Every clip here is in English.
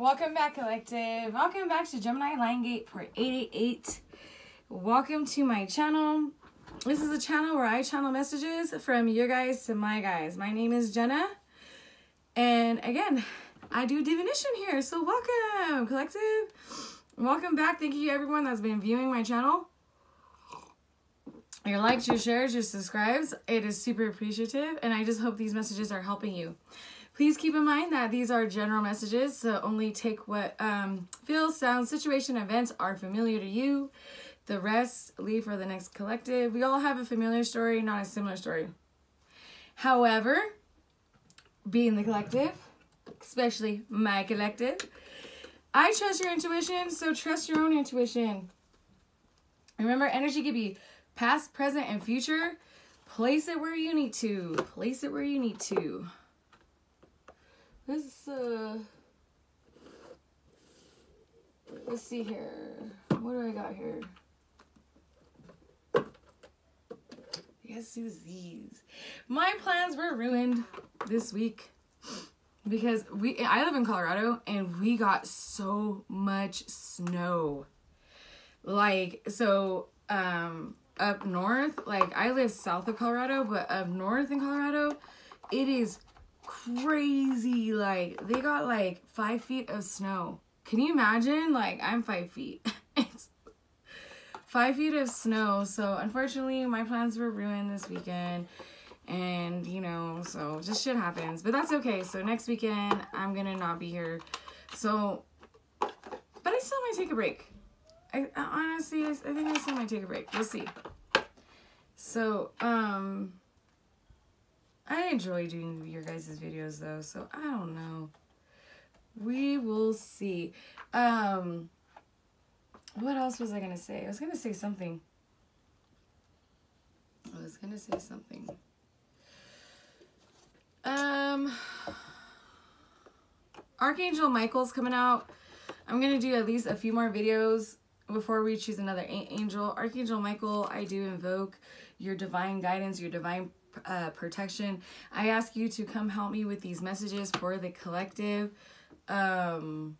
Welcome back, Collective. Welcome back to Gemini Gate Port 888. Welcome to my channel. This is a channel where I channel messages from your guys to my guys. My name is Jenna. And again, I do divination here. So welcome, Collective. Welcome back. Thank you everyone that's been viewing my channel. Your likes, your shares, your subscribes. It is super appreciative. And I just hope these messages are helping you. Please keep in mind that these are general messages, so only take what um, feels, sounds, situation, events are familiar to you. The rest, leave for the next collective. We all have a familiar story, not a similar story. However, being the collective, especially my collective, I trust your intuition, so trust your own intuition. Remember, energy could be past, present, and future. Place it where you need to. Place it where you need to. This uh let's see here. What do I got here? Yes, these. My plans were ruined this week because we I live in Colorado and we got so much snow. Like so um up north, like I live south of Colorado, but up north in Colorado, it is crazy. Like they got like five feet of snow. Can you imagine? Like I'm five feet. it's five feet of snow. So unfortunately, my plans were ruined this weekend. And you know, so just shit happens. But that's okay. So next weekend, I'm gonna not be here. So, but I still might take a break. I, I honestly, I, I think I still might take a break. We'll see. So, um, I enjoy doing your guys' videos though, so I don't know. We will see. Um, what else was I gonna say? I was gonna say something. I was gonna say something. Um, Archangel Michael's coming out. I'm gonna do at least a few more videos before we choose another angel. Archangel Michael, I do invoke your divine guidance, your divine uh, protection. I ask you to come help me with these messages for the collective. Um,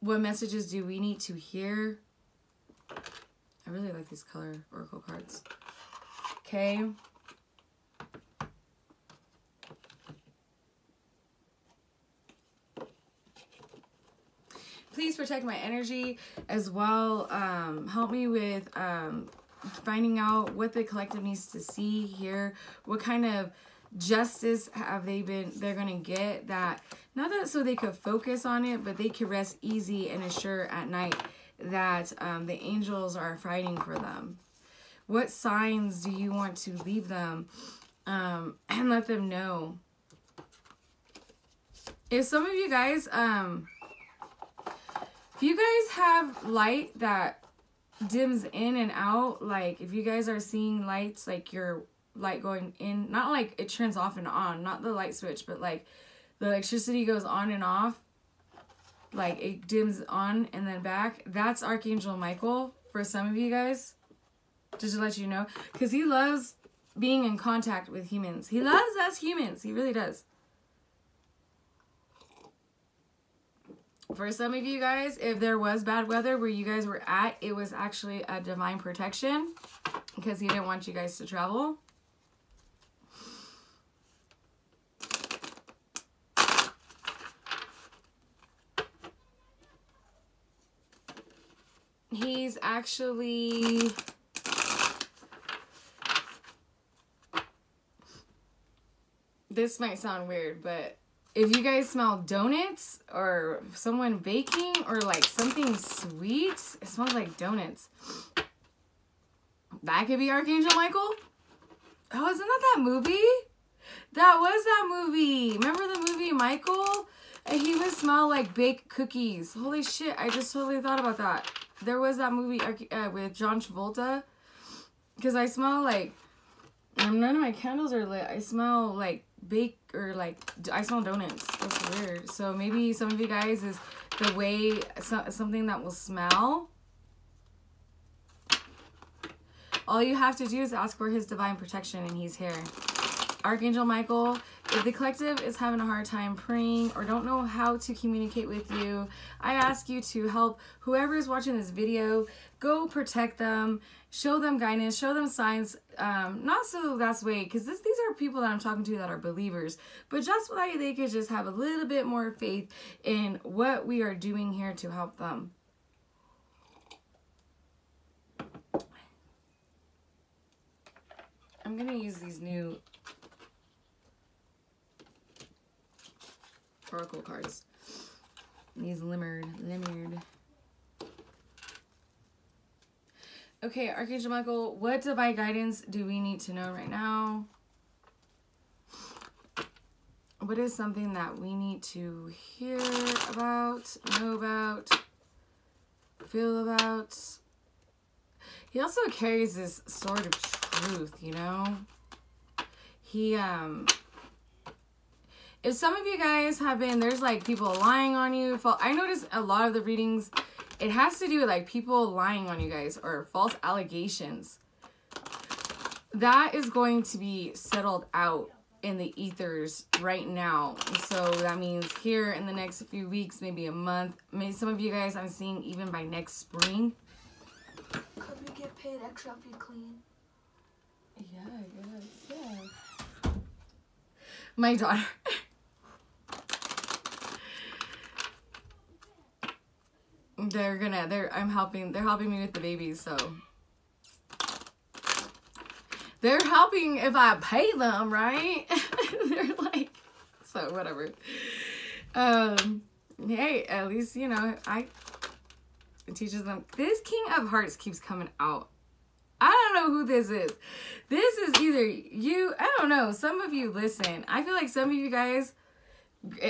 what messages do we need to hear? I really like these color oracle cards. Okay. Please protect my energy as well. Um, help me with um, finding out what the collective needs to see here, what kind of justice have they been they're gonna get that not that so they could focus on it but they could rest easy and assure at night that um, the angels are fighting for them. What signs do you want to leave them um, and let them know? If some of you guys um if you guys have light that dims in and out like if you guys are seeing lights like your light going in not like it turns off and on not the light switch but like the electricity goes on and off like it dims on and then back. That's archangel michael for some of you guys just to let you know because he loves being in contact with humans. He loves us humans. He really does for some of you guys, if there was bad weather where you guys were at, it was actually a divine protection because he didn't want you guys to travel. He's actually... This might sound weird, but if you guys smell donuts or someone baking or like something sweet, it smells like donuts. That could be Archangel Michael. Oh, isn't that that movie? That was that movie. Remember the movie Michael? And he would smell like baked cookies. Holy shit, I just totally thought about that. There was that movie uh, with John Travolta. Because I smell like, none of my candles are lit. I smell like bake or like I smell donuts. That's weird. So maybe some of you guys is the way so, something that will smell. All you have to do is ask for his divine protection and he's here. Archangel Michael if the collective is having a hard time praying or don't know how to communicate with you, I ask you to help whoever is watching this video go protect them, show them guidance, show them signs. Um, not so that's way, because these are people that I'm talking to that are believers, but just so they could just have a little bit more faith in what we are doing here to help them. I'm gonna use these new Oracle cards. These limmered, limmered. Okay, Archangel Michael, what divine guidance do we need to know right now? What is something that we need to hear about, know about, feel about? He also carries this sword of truth, you know? He, um, if some of you guys have been, there's like people lying on you. I notice a lot of the readings it has to do with like people lying on you guys or false allegations. That is going to be settled out in the ethers right now. So that means here in the next few weeks, maybe a month, maybe some of you guys I'm seeing even by next spring. Could we get paid extra if you clean? Yeah, yeah. Yeah. My daughter. they're gonna they're I'm helping they're helping me with the babies so. They're helping if I pay them right? They're like so whatever. Um hey at least you know I teaches them this king of hearts keeps coming out. I don't know who this is. This is either you I don't know some of you listen. I feel like some of you guys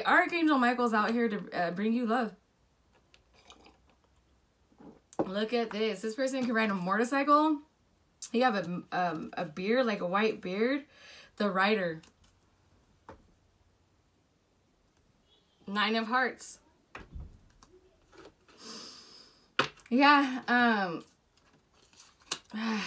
Archangel Michael's out here to uh, bring you love Look at this. This person can ride a motorcycle. You have a, um, a beard, like a white beard. The rider. Nine of hearts. Yeah, um...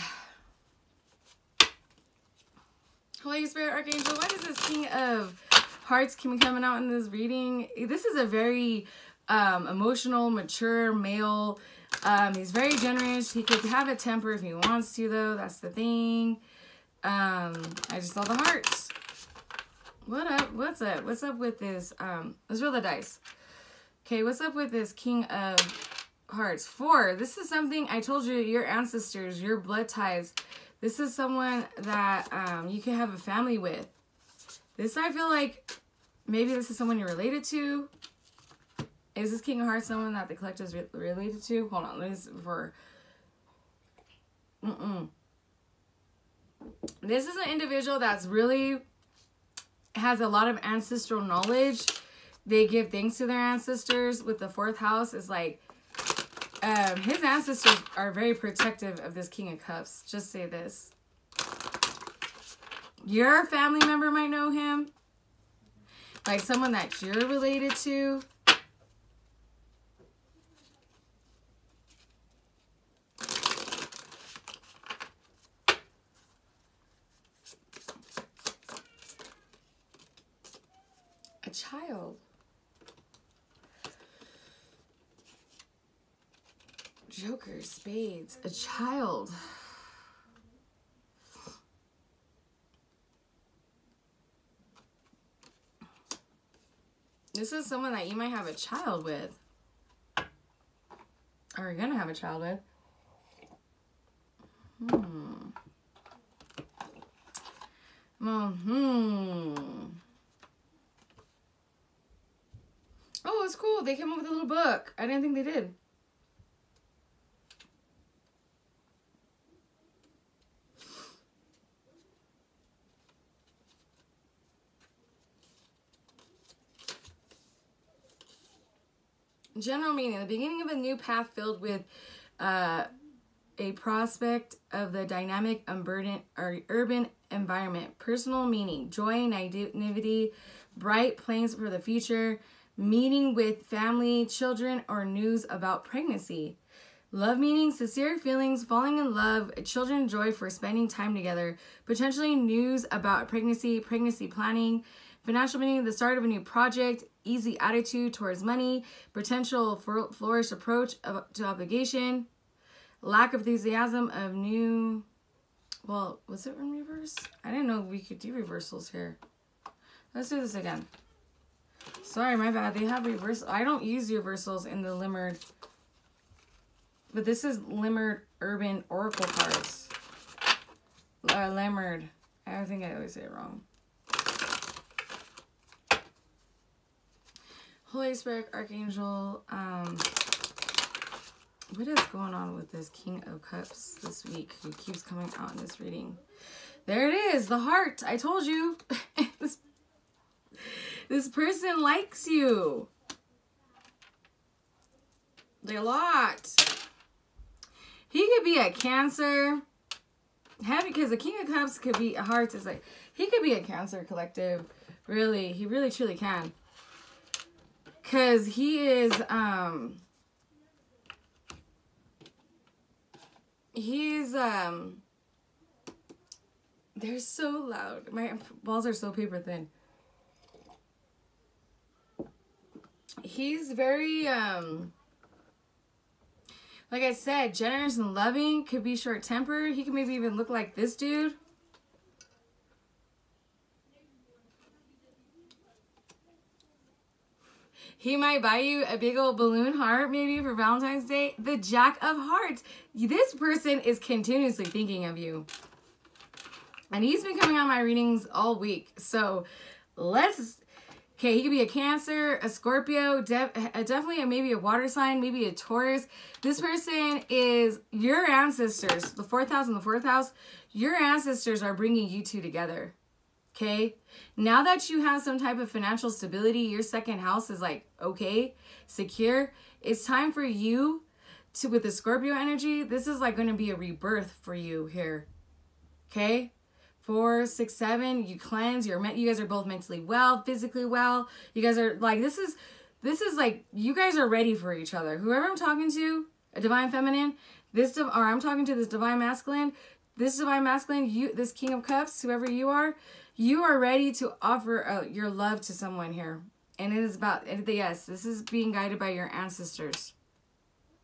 Holy Spirit Archangel, why does this King of Hearts keep coming out in this reading? This is a very um, emotional, mature male um, he's very generous. He could have a temper if he wants to, though. That's the thing. Um, I just saw the hearts. What up? What's up? What's up with this? Um, let's roll the dice. Okay, what's up with this King of Hearts? Four. This is something I told you, your ancestors, your blood ties. This is someone that um, you can have a family with. This, I feel like, maybe this is someone you're related to. Is this King of Hearts someone that the collector is re related to? Hold on, me for. Mm-mm. This is an individual that's really has a lot of ancestral knowledge. They give thanks to their ancestors. With the fourth house, is like um, his ancestors are very protective of this King of Cups. Just say this. Your family member might know him. Like someone that you're related to. child. Joker, spades, a child. This is someone that you might have a child with. Or you're gonna have a child with. Hmm. Well, hmm. Oh, it's cool. They came up with a little book. I didn't think they did. General meaning, the beginning of a new path filled with uh, a prospect of the dynamic unburdened or urban environment. Personal meaning, joy, naivety, bright plans for the future, meeting with family, children, or news about pregnancy. Love meaning sincere feelings, falling in love, children joy for spending time together, potentially news about pregnancy, pregnancy planning, Financial meaning, the start of a new project, easy attitude towards money, potential for flourish approach to obligation, lack of enthusiasm of new. Well, was it in reverse? I didn't know we could do reversals here. Let's do this again. Sorry, my bad. They have reversal. I don't use reversals in the Limerd. But this is Limerd Urban Oracle cards. Uh, Limerd. I think I always say it wrong. Holy Spirit, Archangel. Um, what is going on with this King of Cups this week who keeps coming out in this reading? There it is, the heart. I told you. this, this person likes you. A lot. He could be a Cancer. Heavy, because the King of Cups could be a heart. Is like he could be a Cancer collective. Really, he really truly can. Cause he is um he's um they're so loud. My balls are so paper thin. He's very um like I said, generous and loving, could be short tempered. He could maybe even look like this dude. He might buy you a big old balloon heart maybe for Valentine's Day. The Jack of Hearts. This person is continuously thinking of you. And he's been coming on my readings all week. So let's, okay, he could be a Cancer, a Scorpio, def, definitely a, maybe a water sign, maybe a Taurus. This person is your ancestors, the fourth house and the fourth house. Your ancestors are bringing you two together. Okay. Now that you have some type of financial stability, your second house is like, okay, secure. It's time for you to, with the Scorpio energy, this is like going to be a rebirth for you here. Okay. Four, six, seven, you cleanse. You're meant, you guys are both mentally well, physically well. You guys are like, this is, this is like, you guys are ready for each other. Whoever I'm talking to, a divine feminine, this, or I'm talking to this divine masculine, this divine masculine, you, this king of cups, whoever you are, you are ready to offer uh, your love to someone here. And it is about, yes, this is being guided by your ancestors.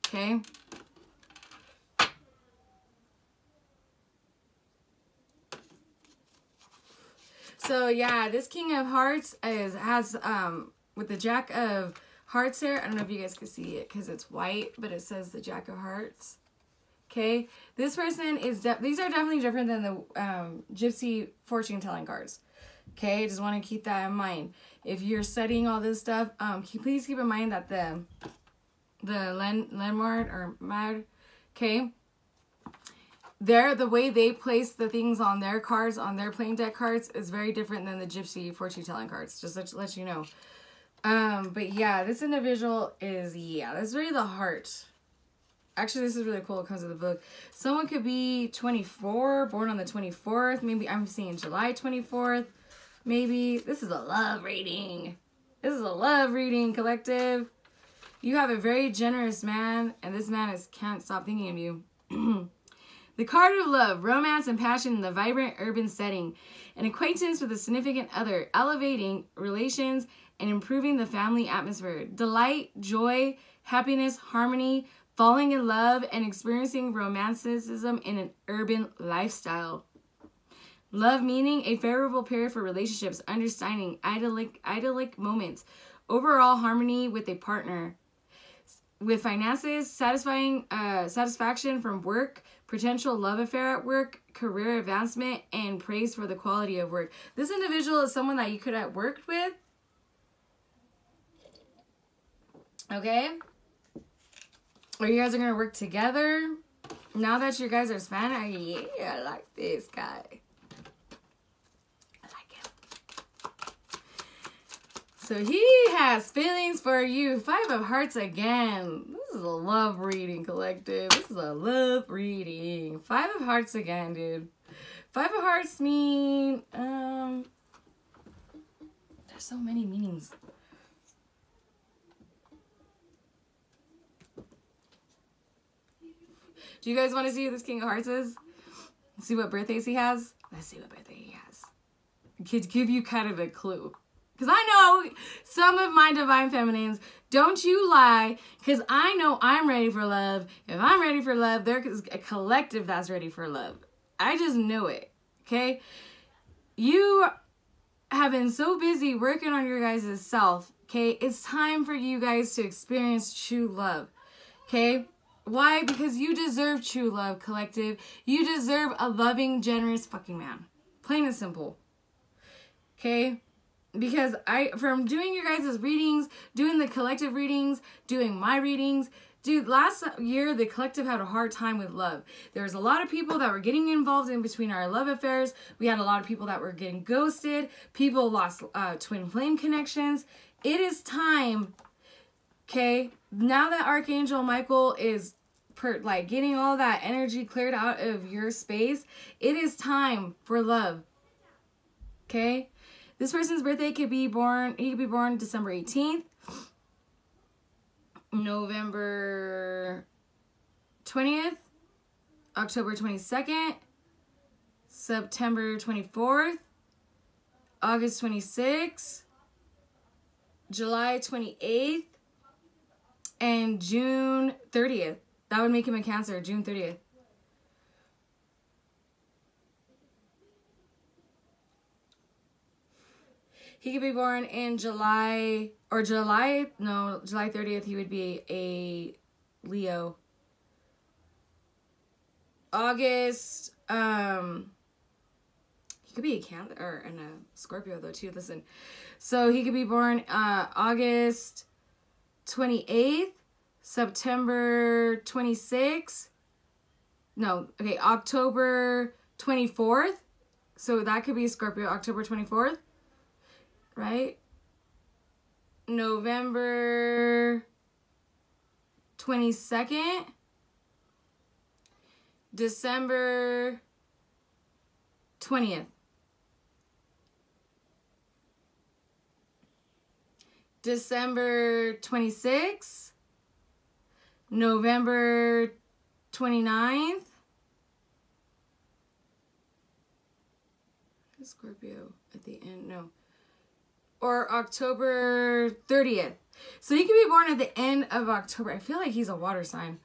Okay? So yeah, this King of Hearts is has um with the Jack of Hearts here. I don't know if you guys can see it because it's white, but it says the Jack of Hearts. Okay, this person is, these are definitely different than the um, Gypsy fortune telling cards. Okay, just want to keep that in mind. If you're studying all this stuff, um, please keep in mind that the, the Len, Lenmard or Mad, okay, they're, the way they place the things on their cards, on their playing deck cards, is very different than the Gypsy fortune telling cards, just to let you know. Um, but yeah, this individual is, yeah, that's really the heart actually this is really cool it comes with the book. Someone could be 24 born on the 24th maybe i'm seeing july 24th maybe. This is a love reading. This is a love reading collective. You have a very generous man and this man is can't stop thinking of you. The card of love romance and passion in the vibrant urban setting. An acquaintance with a significant other elevating relations and improving the family atmosphere. Delight joy happiness harmony falling in love, and experiencing romanticism in an urban lifestyle. Love meaning a favorable period for relationships, understanding, idyllic, idyllic moments, overall harmony with a partner. With finances, satisfying uh, satisfaction from work, potential love affair at work, career advancement, and praise for the quality of work. This individual is someone that you could have worked with. Okay? You guys are gonna work together. Now that you guys are Spanish, yeah, I like this guy. I like him. So he has feelings for you. Five of Hearts again. This is a love reading collective. This is a love reading. Five of Hearts again, dude. Five of Hearts mean, um, there's so many meanings. Do you guys want to see who this King of Hearts is? See what birthdays he has? Let's see what birthday he has. Could give you kind of a clue. Because I know some of my divine feminines, don't you lie, because I know I'm ready for love. If I'm ready for love, there's a collective that's ready for love. I just know it, okay? You have been so busy working on your guys' self, okay? It's time for you guys to experience true love, okay? Why? Because you deserve true love, collective. You deserve a loving, generous fucking man. Plain and simple. Okay? Because I, from doing your guys' readings, doing the collective readings, doing my readings, dude, last year the collective had a hard time with love. There was a lot of people that were getting involved in between our love affairs. We had a lot of people that were getting ghosted. People lost uh, twin flame connections. It is time, okay? Now that Archangel Michael is per, like getting all that energy cleared out of your space, it is time for love. Okay? This person's birthday could be born, he could be born December 18th, November 20th, October 22nd, September 24th, August 26th, July 28th, and June 30th. That would make him a Cancer, June 30th. He could be born in July or July, no, July 30th, he would be a Leo. August, um, he could be a Cancer or and a Scorpio though too. Listen, so he could be born uh August 28th, September 26th. No, okay, October 24th. So that could be Scorpio, October 24th. Right? November 22nd. December 20th. December 26th. November 29th. Scorpio at the end, no. Or October 30th. So he could be born at the end of October. I feel like he's a water sign.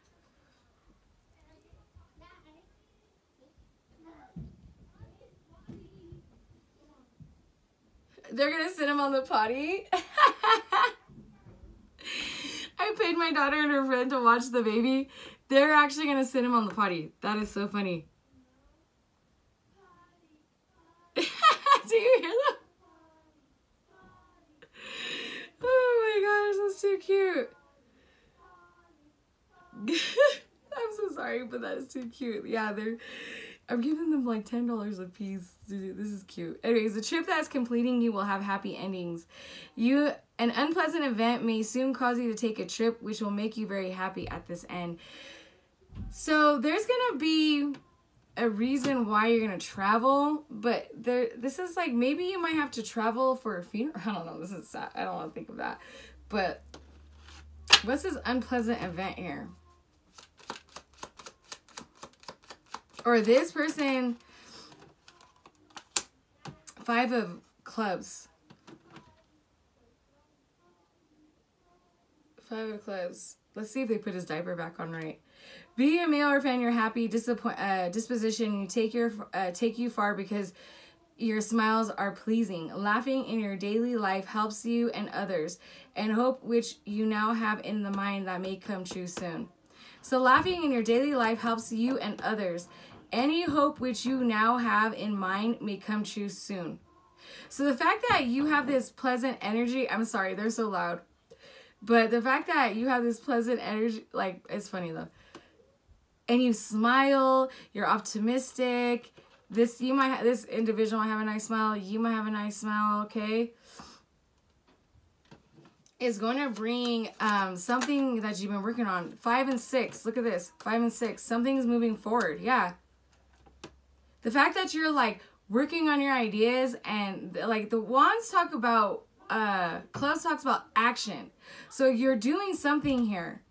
They're gonna sit him on the potty. I paid my daughter and her friend to watch the baby. They're actually gonna sit him on the potty. That is so funny. Do you hear that? Oh my gosh, that's too cute. I'm so sorry, but that is too cute. Yeah, they're I'm giving them like ten dollars a piece. This is cute. Anyways, the trip that's completing you will have happy endings. You an unpleasant event may soon cause you to take a trip which will make you very happy at this end. So there's gonna be a reason why you're gonna travel, but there this is like maybe you might have to travel for a funeral. I don't know. This is sad. I don't want to think of that. But what's this unpleasant event here? Or this person five of clubs. Five of clubs. Let's see if they put his diaper back on right. Be a male or fan your happy disappoint uh, disposition you take your uh, take you far because your smiles are pleasing. Laughing in your daily life helps you and others and hope which you now have in the mind that may come true soon. So laughing in your daily life helps you and others any hope which you now have in mind may come true soon. So the fact that you have this pleasant energy, I'm sorry, they're so loud. But the fact that you have this pleasant energy, like, it's funny though. And you smile, you're optimistic. This you might this individual might have a nice smile. You might have a nice smile. Okay, is going to bring um, something that you've been working on. Five and six. Look at this. Five and six. Something's moving forward. Yeah. The fact that you're like working on your ideas and like the wands talk about uh clubs talks about action. So you're doing something here.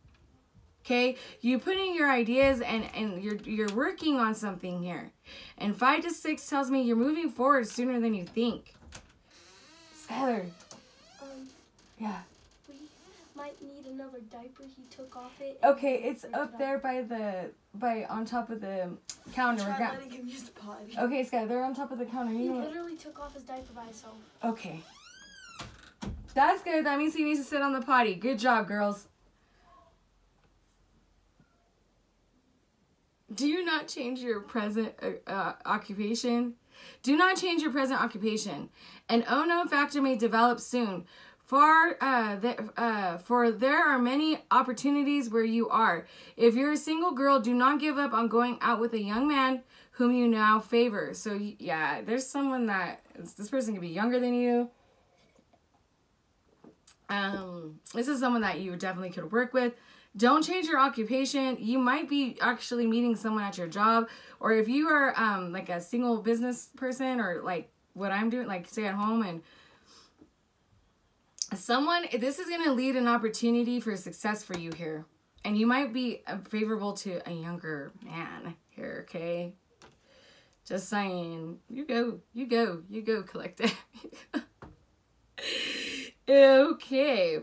Okay? You putting your ideas and and you're you're working on something here. And 5 to 6 tells me you're moving forward sooner than you think. Skylar, Yeah. We might need another diaper. He took off it. Okay, it's up there by the by on top of the counter. Try letting him use the potty. Okay, Sky, they're on top of the counter. He You what? literally took off his diaper by himself. Okay. That's good. That means he needs to sit on the potty. Good job, girls. Do you not change your present uh, uh, occupation? Do not change your present occupation. An unknown factor may develop soon. For uh, the, uh, for there are many opportunities where you are. If you're a single girl, do not give up on going out with a young man whom you now favor. So yeah, there's someone that this person could be younger than you. Um, this is someone that you definitely could work with. Don't change your occupation. You might be actually meeting someone at your job, or if you are um like a single business person, or like what I'm doing, like stay at home and someone. This is gonna lead an opportunity for success for you here, and you might be uh, favorable to a younger man here. Okay, just saying. You go, you go, you go, collective. okay.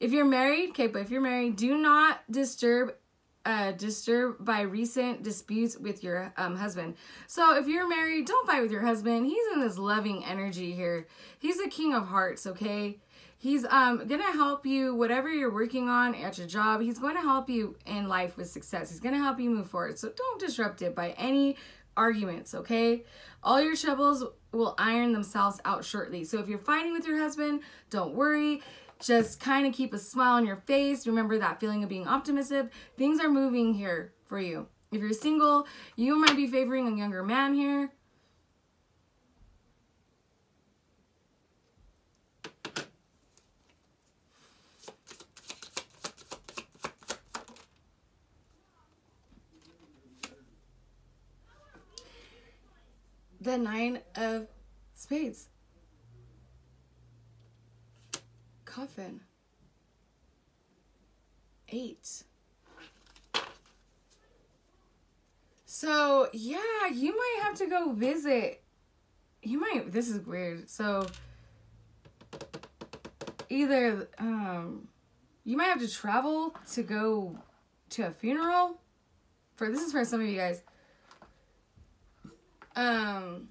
If you're married, okay, but if you're married, do not disturb uh disturbed by recent disputes with your um husband. So if you're married, don't fight with your husband. He's in this loving energy here. He's a king of hearts, okay? He's um gonna help you whatever you're working on at your job. He's going to help you in life with success. He's gonna help you move forward. So don't disrupt it by any arguments, okay? All your troubles will iron themselves out shortly. So if you're fighting with your husband, don't worry. Just kind of keep a smile on your face. Remember that feeling of being optimistic. Things are moving here for you. If you're single, you might be favoring a younger man here. The nine of spades. Coffin. Eight. So, yeah, you might have to go visit. You might, this is weird. So, either, um, you might have to travel to go to a funeral. For this is for some of you guys. Um,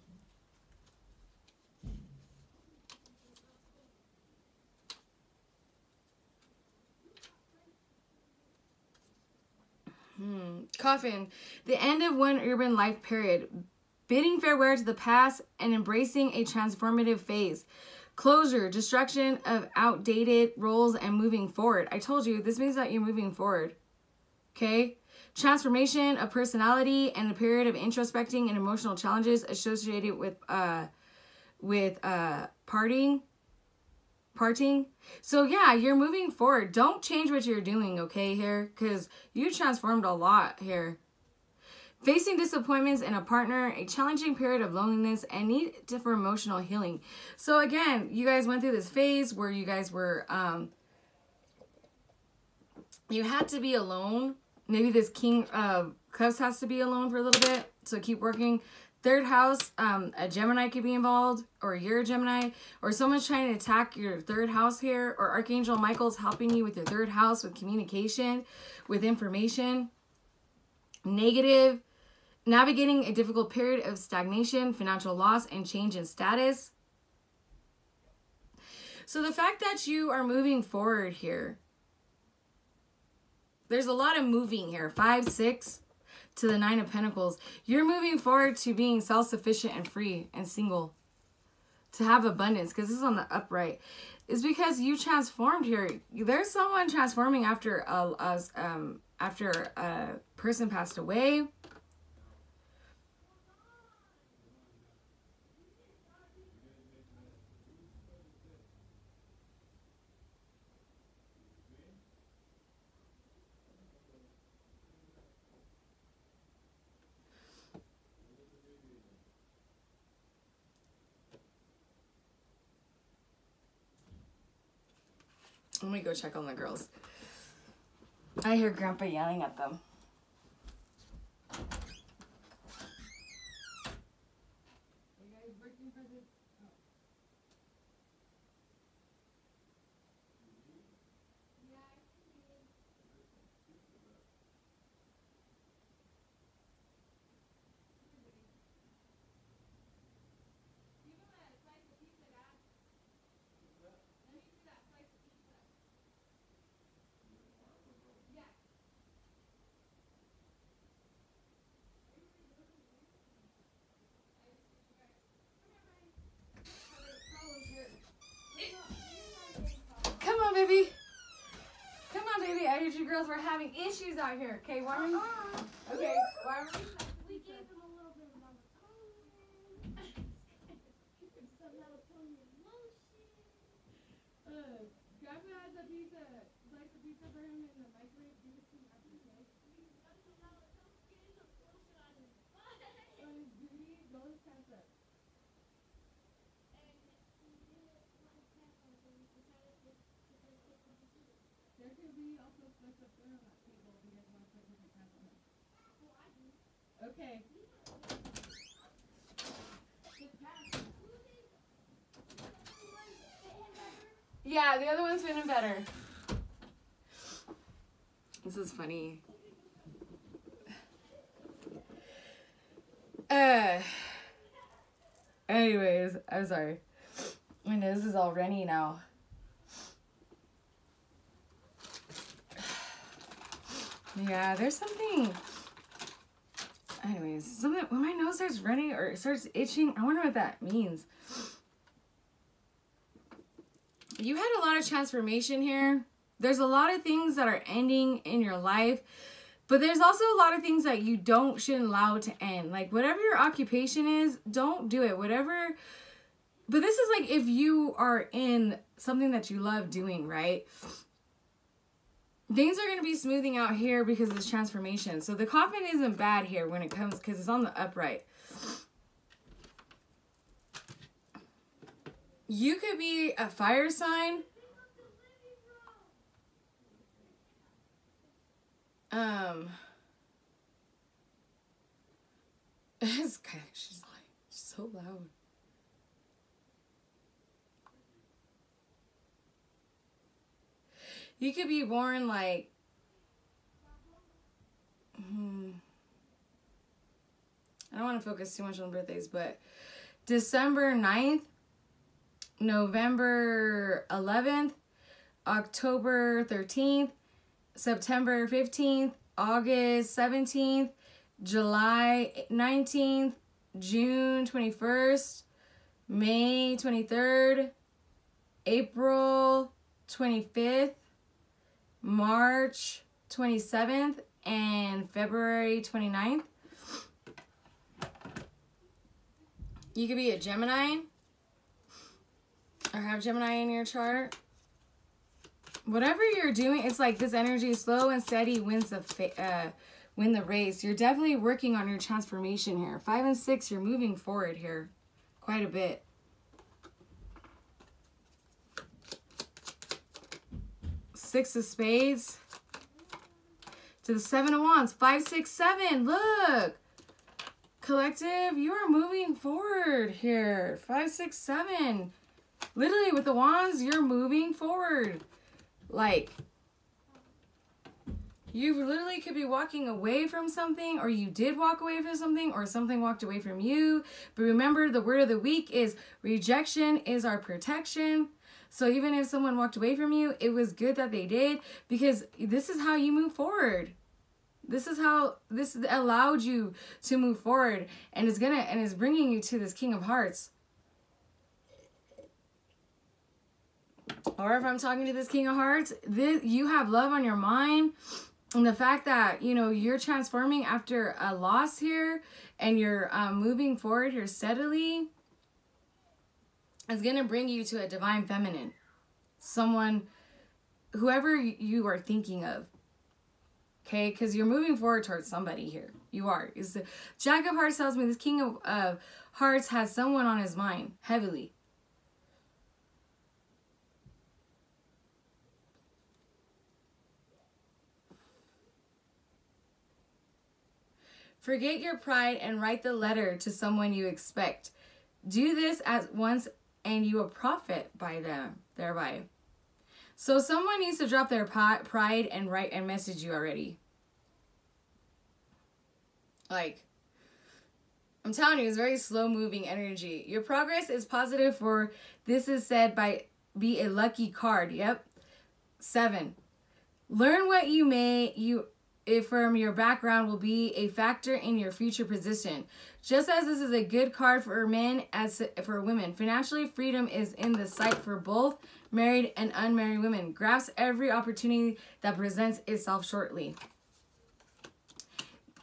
Hmm. Coffin. The end of one urban life period. Bidding farewell to the past and embracing a transformative phase. Closure, destruction of outdated roles, and moving forward. I told you, this means that you're moving forward. Okay? Transformation of personality and a period of introspecting and emotional challenges associated with uh with uh parting parting. So yeah, you're moving forward. Don't change what you're doing, okay, here, because you transformed a lot here. Facing disappointments in a partner, a challenging period of loneliness, and need for emotional healing. So again, you guys went through this phase where you guys were um you had to be alone. Maybe this king of cups has to be alone for a little bit. So keep working. Third house, um, a Gemini could be involved, or you're a Gemini, or someone's trying to attack your third house here, or Archangel Michael's helping you with your third house with communication, with information. Negative, navigating a difficult period of stagnation, financial loss, and change in status. So the fact that you are moving forward here, there's a lot of moving here. Five, six to the nine of pentacles. You're moving forward to being self-sufficient and free and single. To have abundance, because this is on the upright. Is because you transformed here. There's someone transforming after a, a um after a person passed away. Let me go check on the girls. I hear Grandpa yelling at them. you girls were having issues out here. Okay, why are you? Okay, why are we? We gave him a little bit of melatonin. Some melatonin lotion. Uh, Grandpa has a piece of, slice a pizza for him in the microwave. Give it to him after, right? On his booty, roll his pants up. There could be also slice of food on that table if you guys want to put different pants on him. Okay. Yeah, the other one's feeling better. This is funny. Uh. Anyways, I'm sorry. My nose is all runny now. Yeah, there's something. Anyways, something when my nose starts running or it starts itching, I wonder what that means. You had a lot of transformation here. There's a lot of things that are ending in your life, but there's also a lot of things that you don't shouldn't allow to end. Like whatever your occupation is, don't do it. Whatever but this is like if you are in something that you love doing, right? Things are going to be smoothing out here because of this transformation. So the coffin isn't bad here when it comes because it's on the upright. You could be a fire sign. Um, it's kind of, she's like so loud. You could be born like. Hmm, I don't want to focus too much on birthdays, but December 9th, November 11th, October 13th, September 15th, August 17th, July 19th, June 21st, May 23rd, April 25th, March 27th, and February 29th. You could be a Gemini or have Gemini in your chart. Whatever you're doing, it's like this energy slow and steady wins the uh, win the race. You're definitely working on your transformation here. Five and six, you're moving forward here quite a bit. Six of spades to the seven of wands. Five, six, seven. Look. Collective, you are moving forward here. Five, six, seven. Literally, with the wands, you're moving forward. Like, you literally could be walking away from something, or you did walk away from something, or something walked away from you. But remember, the word of the week is rejection is our protection. So even if someone walked away from you, it was good that they did because this is how you move forward. This is how this allowed you to move forward and is gonna and is bringing you to this King of Hearts. Or if I'm talking to this King of Hearts, this you have love on your mind. And the fact that you know you're transforming after a loss here, and you're um, moving forward here steadily, is going to bring you to a divine feminine. Someone, whoever you are thinking of. Okay, because you're moving forward towards somebody here. You are. Is the Jack of Hearts tells me this King of uh, Hearts has someone on his mind heavily. Forget your pride and write the letter to someone you expect. Do this at once and you will profit by them thereby. So someone needs to drop their pride and write and message you already. Like, I'm telling you, it's very slow moving energy. Your progress is positive for this is said by be a lucky card. Yep. Seven. Learn what you may you from your background will be a factor in your future position. Just as this is a good card for men as for women. Financially, freedom is in the sight for both married and unmarried women. Grasp every opportunity that presents itself shortly.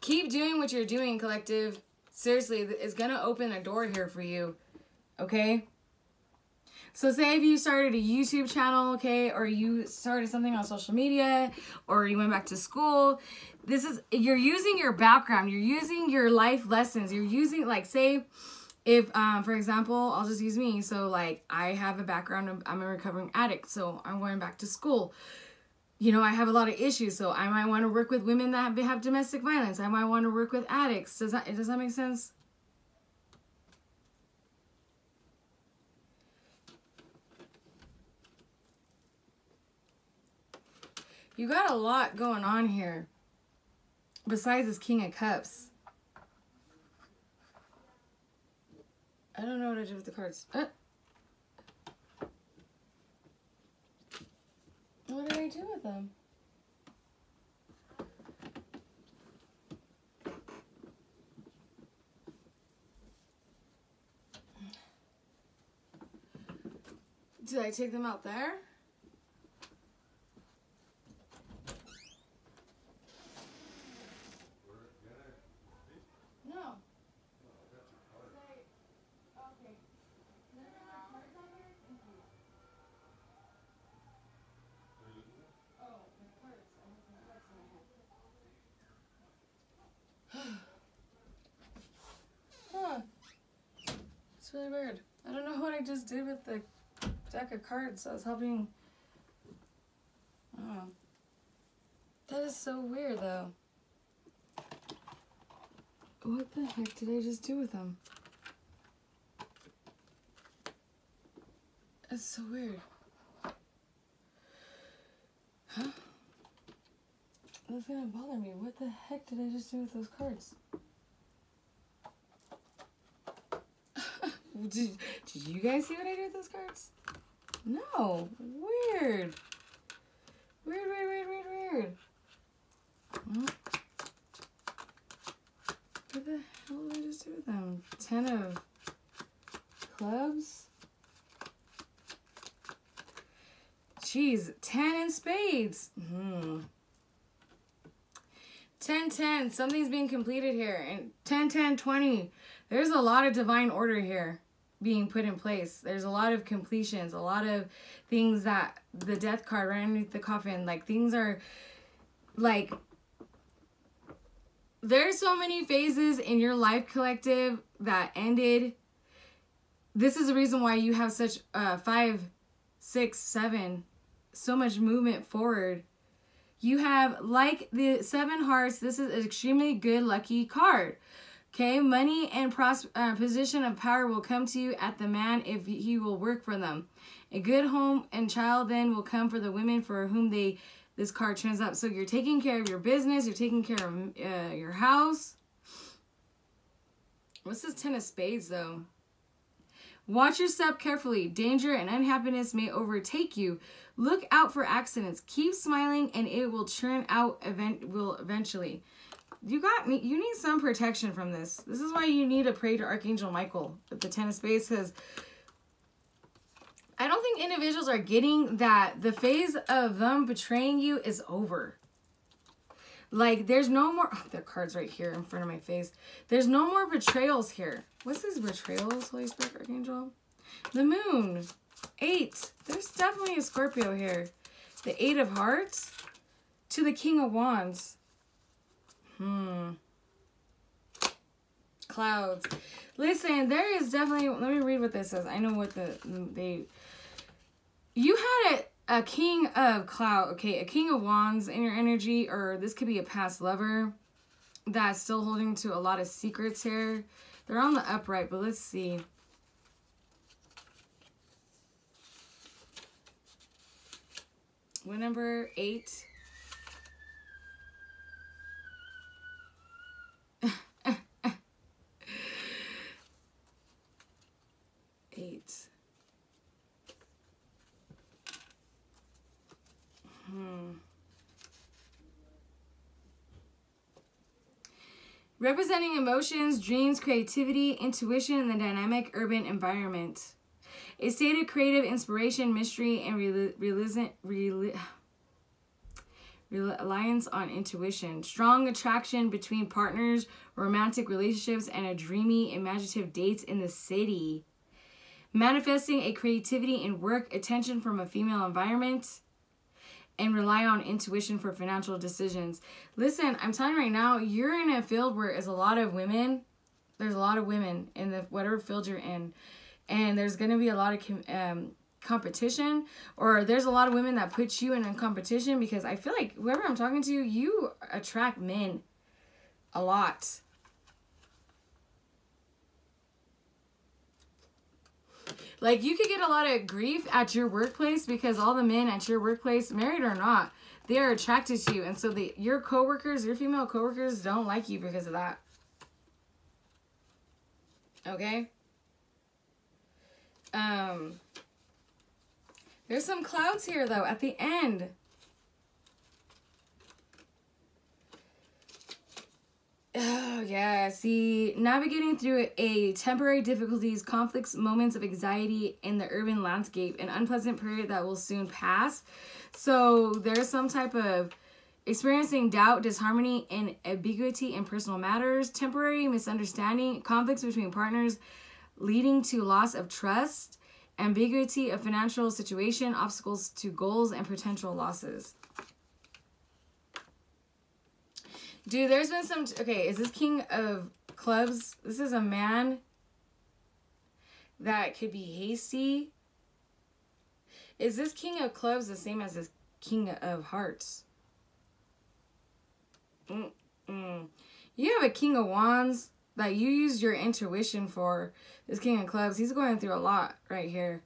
Keep doing what you're doing, collective. Seriously, it's gonna open a door here for you. Okay? So say if you started a YouTube channel, okay, or you started something on social media, or you went back to school, this is you're using your background, you're using your life lessons, you're using like say if um for example, I'll just use me. So like I have a background I'm a recovering addict, so I'm going back to school. You know, I have a lot of issues, so I might want to work with women that have, have domestic violence. I might want to work with addicts. Does that does that make sense? You got a lot going on here. Besides this King of Cups. I don't know what I did with the cards. Uh. What did I do with them? Did I take them out there? No. Say, okay. No, no, no, cards on here? Thank you. Oh, my cards. I have my cards in my head. huh. It's really weird. I don't know what I just did with the deck of cards. I was helping. Oh. That is so weird, though. What the heck did I just do with them? That's so weird. Huh? That's gonna bother me. What the heck did I just do with those cards? Did, did you guys see what I did with those cards? No. Weird. Weird, weird, weird, weird, weird. What the hell did I just do with them? Ten of clubs. Jeez, ten in spades. Hmm. 10 10 something's being completed here and 10 10 20 there's a lot of divine order here being put in place. There's a lot of completions a lot of things that the death card right underneath the coffin like things are like there's so many phases in your life collective that ended. This is the reason why you have such uh five six seven so much movement forward. You have like the seven hearts this is an extremely good lucky card okay money and pros- uh, position of power will come to you at the man if he will work for them a good home and child then will come for the women for whom they this card turns up so you're taking care of your business you're taking care of uh, your house what's this ten of spades though Watch your step carefully. Danger and unhappiness may overtake you. Look out for accidents. Keep smiling and it will turn out event will eventually. You got me. You need some protection from this. This is why you need to pray to Archangel Michael at the Ten of Spades because I don't think individuals are getting that the phase of them betraying you is over. Like there's no more oh, the cards right here in front of my face. There's no more betrayals here. What's this betrayals, Holy Spirit Archangel? The moon. Eight. There's definitely a Scorpio here. The eight of hearts to the king of wands. Hmm. Clouds. Listen, there is definitely let me read what this says. I know what the they you had it a king of cloud okay a king of wands in your energy or this could be a past lover that's still holding to a lot of secrets here they're on the upright but let's see what number eight eight Hmm. Representing emotions, dreams, creativity, intuition in the dynamic urban environment. A state of creative inspiration, mystery, and reali- realism, reali- reliance on intuition. Strong attraction between partners, romantic relationships, and a dreamy, imaginative dates in the city. Manifesting a creativity in work, attention from a female environment, and rely on intuition for financial decisions. Listen, I'm telling you right now, you're in a field where there's a lot of women. There's a lot of women in the whatever field you're in, and there's gonna be a lot of um, competition, or there's a lot of women that put you in a competition because I feel like whoever I'm talking to, you attract men a lot. Like you could get a lot of grief at your workplace because all the men at your workplace, married or not, they are attracted to you, and so the your coworkers, your female coworkers, don't like you because of that. Okay. Um. There's some clouds here though at the end. Oh yeah, see, navigating through a temporary difficulties, conflicts, moments of anxiety in the urban landscape, an unpleasant period that will soon pass. So there's some type of experiencing doubt, disharmony, and ambiguity in personal matters, temporary misunderstanding, conflicts between partners, leading to loss of trust, ambiguity of financial situation, obstacles to goals, and potential losses. Dude, there's been some. Okay, is this King of Clubs? This is a man that could be hasty. Is this King of Clubs the same as this King of Hearts? Mm-mm. You have a King of Wands that you used your intuition for. This King of Clubs, he's going through a lot right here.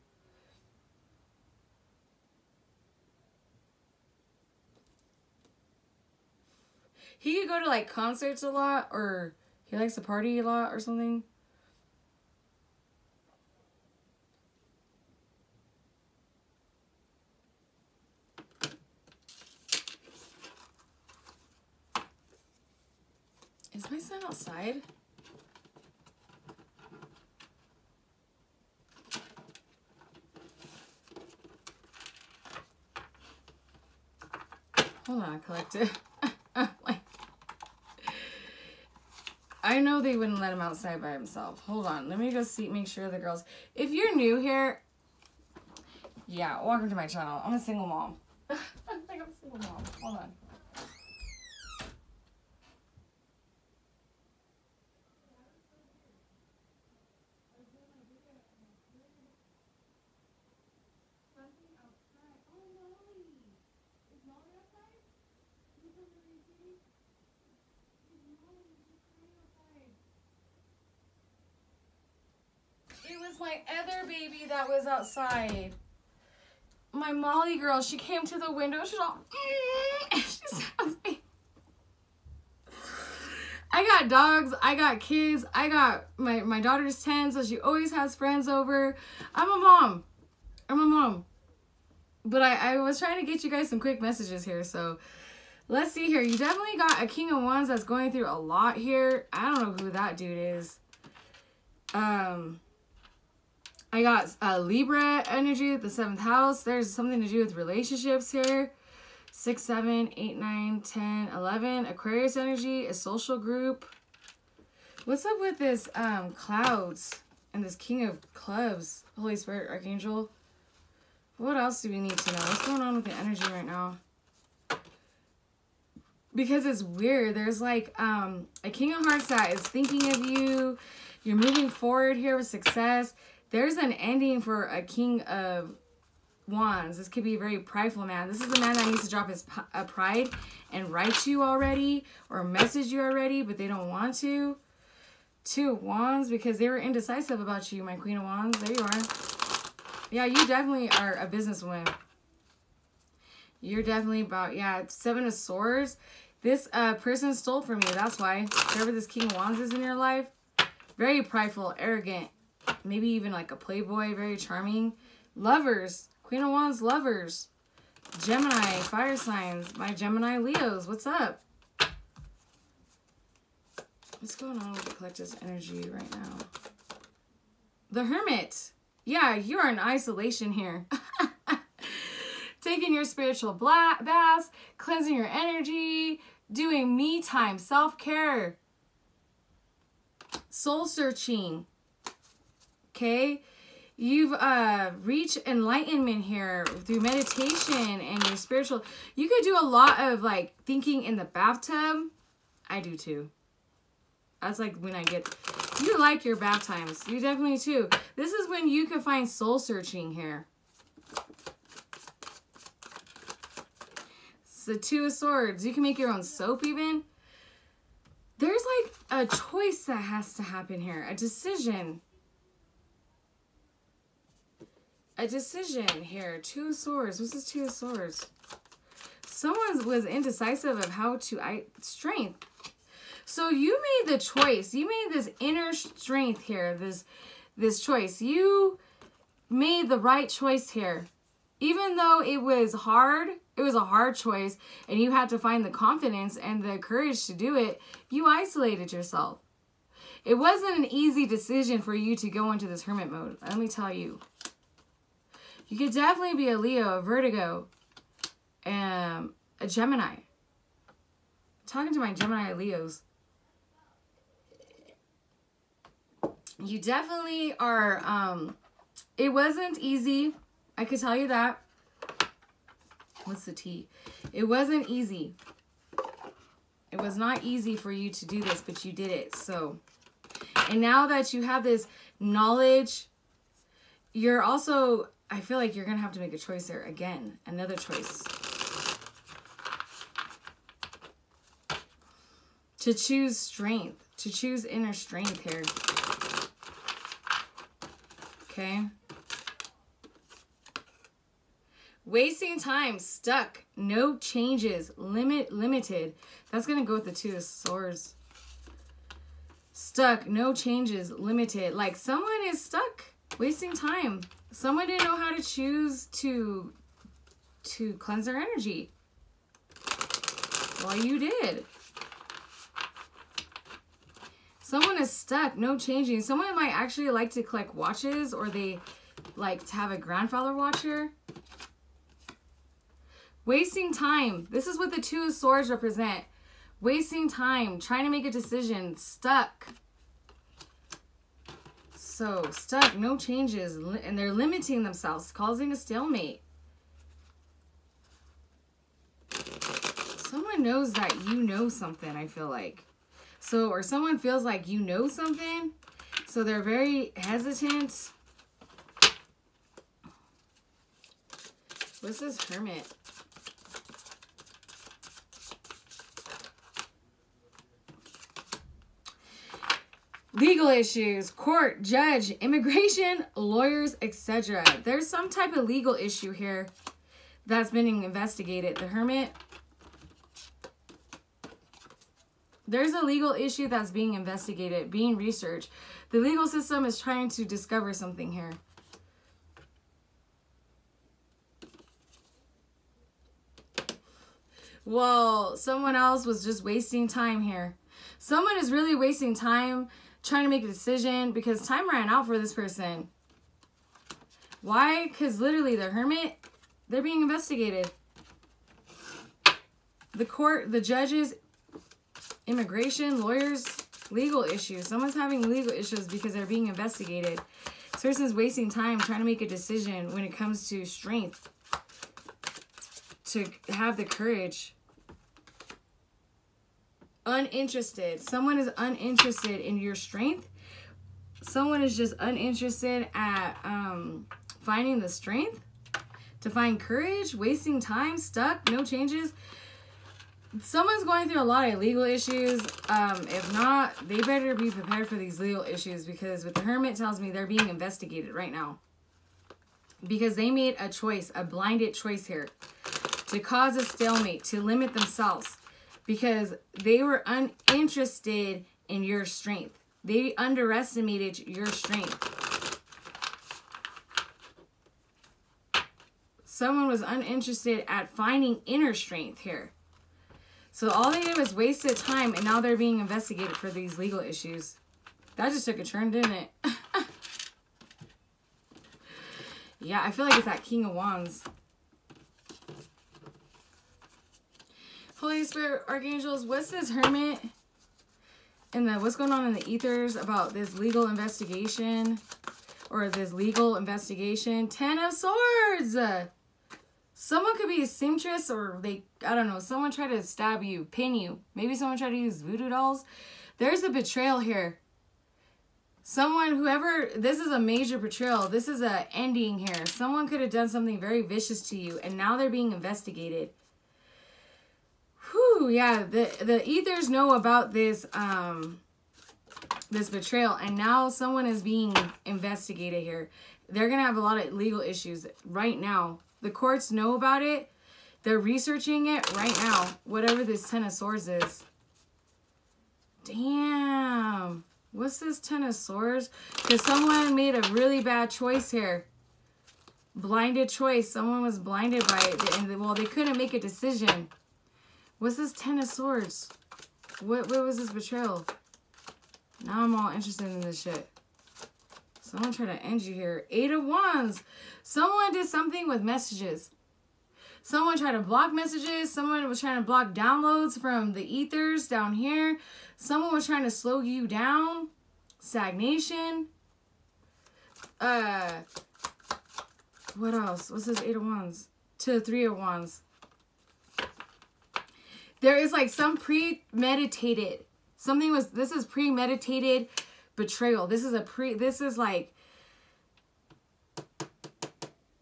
He could go to like concerts a lot or he likes to party a lot or something. Is my son outside? Hold on, collective. like, I know they wouldn't let him outside by himself. Hold on, let me go see, make sure the girls. If you're new here, yeah, welcome to my channel. I'm a single mom. I'm a single mom. Hold on. Something outside. Oh, Molly. Is Molly outside? Can you come to the TV? Is Molly? She's crying outside. It was my other baby that was outside. My Molly girl, she came to the window. She's all, "Mm,". I got dogs. I got kids. I got my my daughter's ten, so she always has friends over. I'm a mom. I'm a mom. But I I was trying to get you guys some quick messages here, so. Let's see here. You definitely got a King of Wands that's going through a lot here. I don't know who that dude is. Um, I got uh, Libra energy, the seventh house. There's something to do with relationships here. Six, seven, eight, nine, 10, 11. Aquarius energy, a social group. What's up with this um clouds and this king of clubs? Holy Spirit, Archangel. What else do we need to know? What's going on with the energy right now? Because it's weird. There's like um a king of hearts that is thinking of you. You're moving forward here with success. There's an ending for a king of wands. This could be a very prideful man. This is the man that needs to drop his pride and write you already or message you already, but they don't want to. Two of wands because they were indecisive about you, my queen of wands. There you are. Yeah, you definitely are a businesswoman. You're definitely about, yeah, seven of swords. This uh, person stole from you. That's why. Whoever this king of wands is in your life, very prideful, arrogant, maybe even like a playboy, very charming. Lovers, Queen of Wands lovers. Gemini, fire signs. My Gemini Leos, what's up? What's going on with the collective's energy right now? The Hermit. Yeah, you are in isolation here. Taking your spiritual baths, cleansing your energy, doing me time, self care, soul searching. Okay? You've uh reached enlightenment here through meditation and your spiritual. You could do a lot of like thinking in the bathtub. I do too. That's like when I get you like your bath times. You definitely too. This is when you can find soul searching here. It's the two of swords. You can make your own soap even. There's like a choice that has to happen here. A decision. A decision here. Two swords. What's this two swords? Someone was indecisive of how to I strength. So you made the choice. You made this inner strength here. This this choice. You made the right choice here. Even though it was hard, it was a hard choice and you had to find the confidence and the courage to do it, you isolated yourself. It wasn't an easy decision for you to go into this hermit mode. Let me tell you. You could definitely be a Leo, a Vertigo, um, a Gemini. talking to my Gemini Leos. You definitely are, um, it wasn't easy. I could tell you that. What's the T? It wasn't easy. It was not easy for you to do this, but you did it. So, and now that you have this knowledge, you're also, I feel like you're going to have to make a choice there again. Another choice. To choose strength. To choose inner strength here. Okay. Wasting time, stuck, no changes, limit, limited. That's gonna go with the two of swords. Stuck, no changes, limited. Like someone is stuck, wasting time. Someone didn't know how to choose to to cleanse their energy. Well, you did. Someone is stuck, no changing. Someone might actually like to collect watches or they like to have a grandfather watcher. Wasting time. This is what the two of swords represent. Wasting time, trying to make a decision, stuck. So, stuck, no changes, and they're limiting themselves, causing a stalemate. Someone knows that you know something, I feel like. So, or someone feels like you know something, so they're very hesitant. What's this hermit? Legal issues, court, judge, immigration, lawyers, etc. There's some type of legal issue here that's being investigated. The hermit. There's a legal issue that's being investigated, being researched. The legal system is trying to discover something here. Well, someone else was just wasting time here. Someone is really wasting time trying to make a decision because time ran out for this person. Why? Because literally the hermit, they're being investigated. The court, the judges, immigration, lawyers, legal issues. Someone's having legal issues because they're being investigated. This person's wasting time trying to make a decision when it comes to strength. To have the courage uninterested. Someone is uninterested in your strength. Someone is just uninterested at um, finding the strength to find courage, wasting time, stuck, no changes. Someone's going through a lot of legal issues. Um, if not, they better be prepared for these legal issues because what the hermit tells me they're being investigated right now. Because they made a choice, a blinded choice here to cause a stalemate, to limit themselves because they were uninterested in your strength. They underestimated your strength. Someone was uninterested at finding inner strength here. So all they did was wasted time, and now they're being investigated for these legal issues. That just took a turn, didn't it? yeah, I feel like it's that King of Wands. Holy Spirit, Archangels, what's this Hermit? And the what's going on in the ethers about this legal investigation? Or this legal investigation? Ten of Swords! Someone could be a seamstress or they, I don't know, someone tried to stab you, pin you. Maybe someone tried to use voodoo dolls. There's a betrayal here. Someone, whoever, this is a major betrayal. This is a ending here. Someone could have done something very vicious to you and now they're being investigated. Whew, yeah, the, the ethers know about this, um, this betrayal and now someone is being investigated here. They're going to have a lot of legal issues right now the courts know about it. They're researching it right now. Whatever this Ten of Swords is. Damn. What's this Ten of Swords? Because someone made a really bad choice here. Blinded choice. Someone was blinded by it. And, well, they couldn't make a decision. What's this Ten of Swords? What, what was this betrayal? Now I'm all interested in this shit. Someone tried to end you here. Eight of Wands. Someone did something with messages. Someone tried to block messages. Someone was trying to block downloads from the ethers down here. Someone was trying to slow you down. Stagnation. Uh, what else? What's this Eight of Wands? To Three of Wands. There is like some premeditated. Something was, this is premeditated betrayal. This is a pre, this is like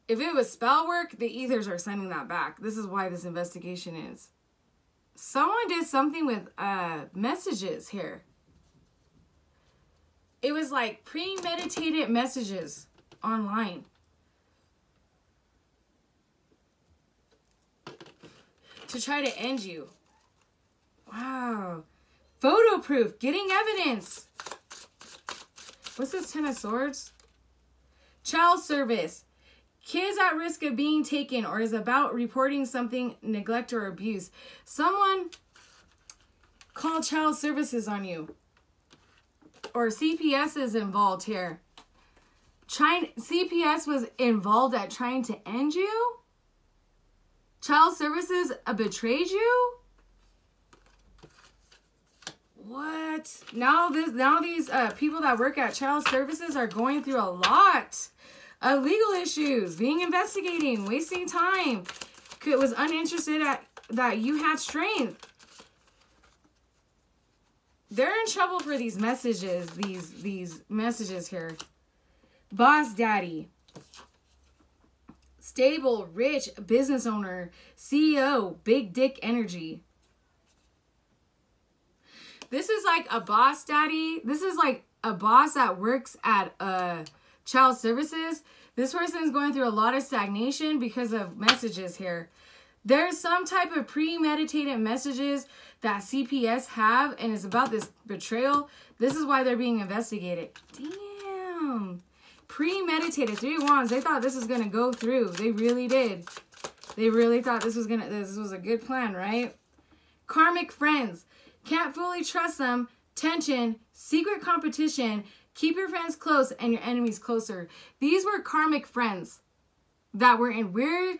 if it was spell work, the ethers are sending that back. This is why this investigation is. Someone did something with uh, messages here. It was like premeditated messages online. To try to end you. Wow. Photo proof. Getting evidence. What's this Ten of Swords? Child service. Kids at risk of being taken or is about reporting something, neglect or abuse. Someone call child services on you. Or CPS is involved here. Trying CPS was involved at trying to end you? Child services betrayed you? What? Now this now these uh, people that work at child services are going through a lot of legal issues, being investigating, wasting time. It was uninterested at that you had strength. They're in trouble for these messages, these these messages here. Boss daddy. Stable, rich business owner, CEO, big dick energy. This is like a boss daddy. This is like a boss that works at uh child services, this person is going through a lot of stagnation because of messages here. There's some type of premeditated messages that CPS have, and it's about this betrayal. This is why they're being investigated. Damn. Premeditated. Three Wands. They thought this was going to go through. They really did. They really thought this was going to, this was a good plan, right? Karmic friends. Can't fully trust them. Tension. Secret competition. Keep your friends close and your enemies closer. These were karmic friends that were in weird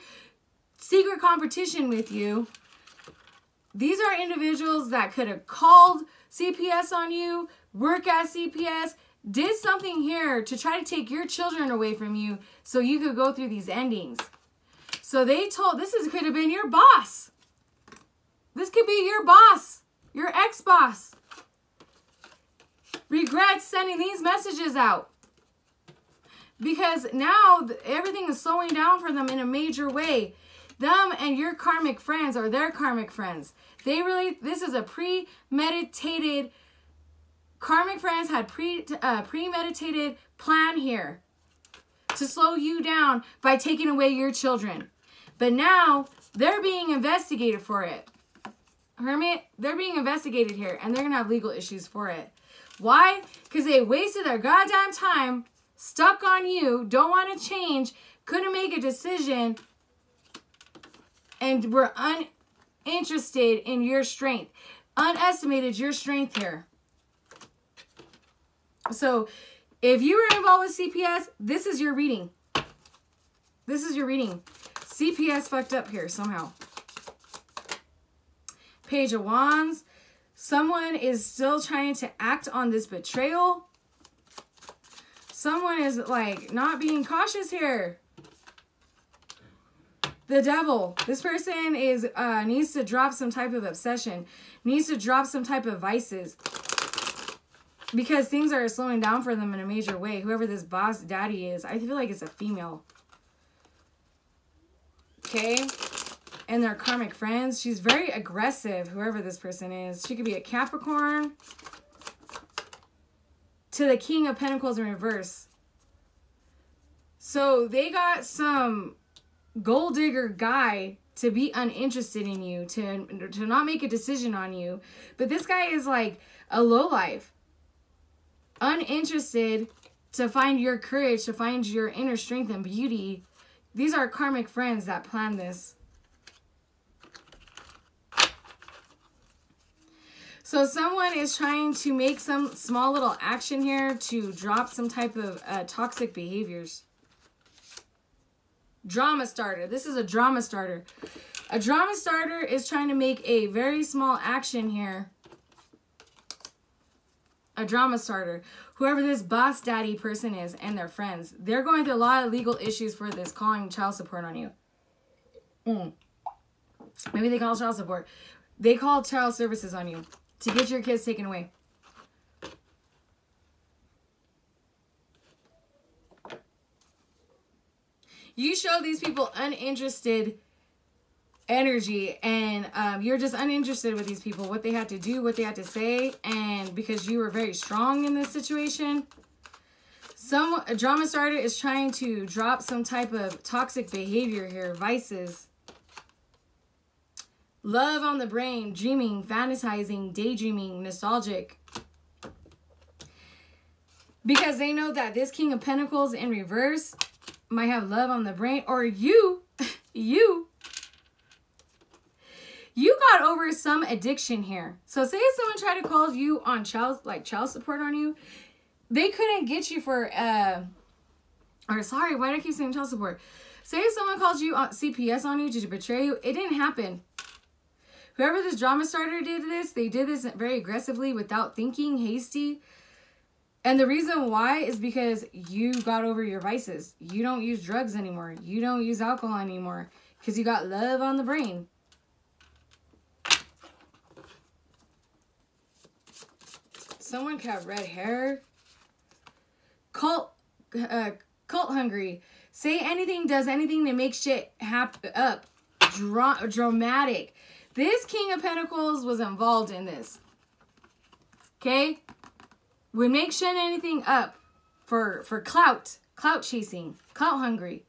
secret competition with you. These are individuals that could have called CPS on you, work at CPS, did something here to try to take your children away from you so you could go through these endings. So they told, this is could have been your boss. This could be your boss, your ex-boss regrets sending these messages out. Because now everything is slowing down for them in a major way. Them and your karmic friends or their karmic friends. They really, this is a premeditated, karmic friends had pre uh, premeditated plan here to slow you down by taking away your children. But now they're being investigated for it. Hermit, they're being investigated here and they're going to have legal issues for it. Why? Because they wasted their goddamn time, stuck on you, don't want to change, couldn't make a decision, and were un uninterested in your strength, unestimated your strength here. So, if you were involved with CPS, this is your reading. This is your reading. CPS fucked up here somehow. Page of Wands. Someone is still trying to act on this betrayal. Someone is like not being cautious here. The devil. This person is uh, needs to drop some type of obsession, needs to drop some type of vices because things are slowing down for them in a major way. Whoever this boss daddy is, I feel like it's a female. Okay? And their karmic friends. She's very aggressive, whoever this person is. She could be a Capricorn. To the King of Pentacles in reverse. So they got some gold digger guy to be uninterested in you, to, to not make a decision on you. But this guy is like a low life uninterested to find your courage, to find your inner strength and beauty. These are karmic friends that plan this. So someone is trying to make some small little action here to drop some type of uh, toxic behaviors. Drama starter. This is a drama starter. A drama starter is trying to make a very small action here a drama starter, whoever this boss daddy person is and their friends, they're going through a lot of legal issues for this calling child support on you. Mm. Maybe they call child support. They call child services on you to get your kids taken away. You show these people uninterested energy and um, you're just uninterested with these people what they had to do what they had to say and because you were very strong in this situation some a drama starter is trying to drop some type of toxic behavior here vices love on the brain dreaming fantasizing daydreaming nostalgic because they know that this king of pentacles in reverse might have love on the brain or you you you got over some addiction here. So say someone tried to call you on child like child support on you, they couldn't get you for uh or sorry, why do I keep saying child support? Say someone calls you on CPS on you to betray you, it didn't happen. Whoever this drama starter did this, they did this very aggressively without thinking, hasty. And the reason why is because you got over your vices. You don't use drugs anymore. You don't use alcohol anymore because you got love on the brain. someone have red hair. Cult, uh, cult hungry. Say anything, does anything to make shit happen up. Dra- dramatic. This King of Pentacles was involved in this. Okay? Would make shit anything up for for clout, clout chasing, clout hungry.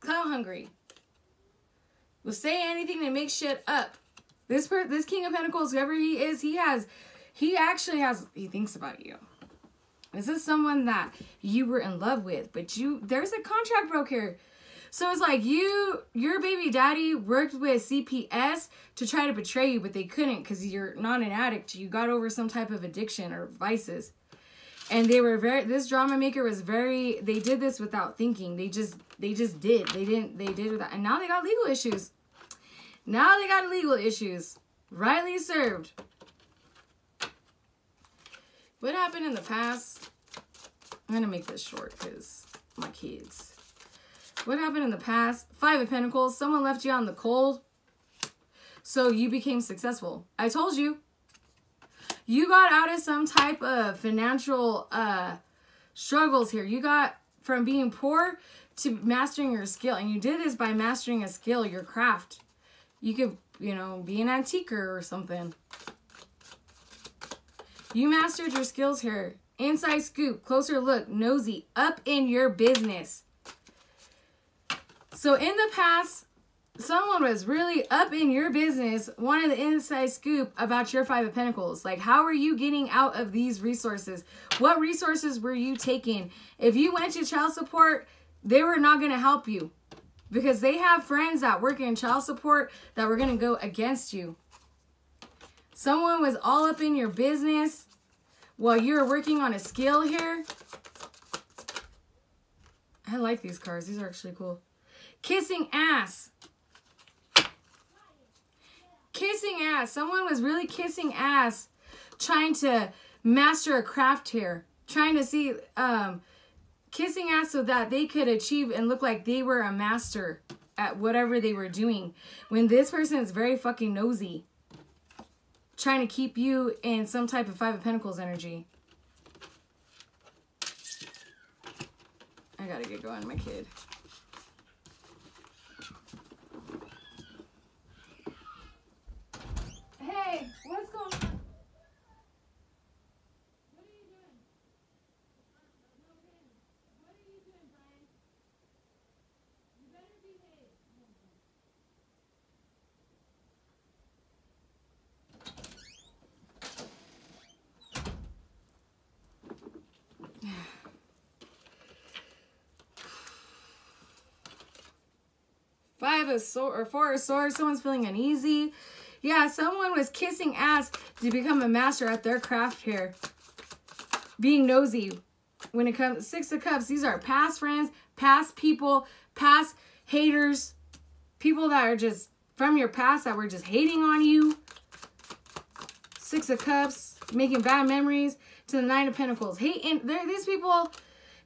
Clout hungry. Will say anything to make shit up. This per this King of Pentacles, whoever he is, he has he actually has he thinks about you. This is someone that you were in love with, but you there's a contract broke here. So it's like you your baby daddy worked with CPS to try to betray you, but they couldn't because you're not an addict. You got over some type of addiction or vices. And they were very this drama maker was very they did this without thinking. They just they just did. They didn't they did without and now they got legal issues. Now they got legal issues. Rightly served. What happened in the past? I'm going to make this short because my kids. What happened in the past? Five of Pentacles. Someone left you on the cold. So you became successful. I told you. You got out of some type of financial uh, struggles here. You got from being poor to mastering your skill. And you did this by mastering a skill, your craft. You could, you know, be an antiquer or something. You mastered your skills here. Inside scoop, closer look, nosy, up in your business. So in the past, someone was really up in your business, wanted the inside scoop about your Five of Pentacles. Like, how are you getting out of these resources? What resources were you taking? If you went to child support, they were not going to help you. because they have friends that work in child support that were going to go against you. Someone was all up in your business while you were working on a skill here. I like these cards. These are actually cool. Kissing ass. Kissing ass. Someone was really kissing ass trying to master a craft here. Trying to see um kissing ass so that they could achieve and look like they were a master at whatever they were doing. When this person is very fucking nosy. Trying to keep you in some type of Five of Pentacles energy. I gotta get going, my kid. Hey, what's going on? What are you doing? No pin. What are you doing, Brian? You better behave. Five of sword or four of swords. Someone's feeling uneasy. Yeah, someone was kissing ass to become a master at their craft here. Being nosy. When it comes six of cups, these are past friends, past people, past haters, people that are just from your past that were just hating on you. Six of cups, making bad memories to the nine of pentacles. Hate in there these people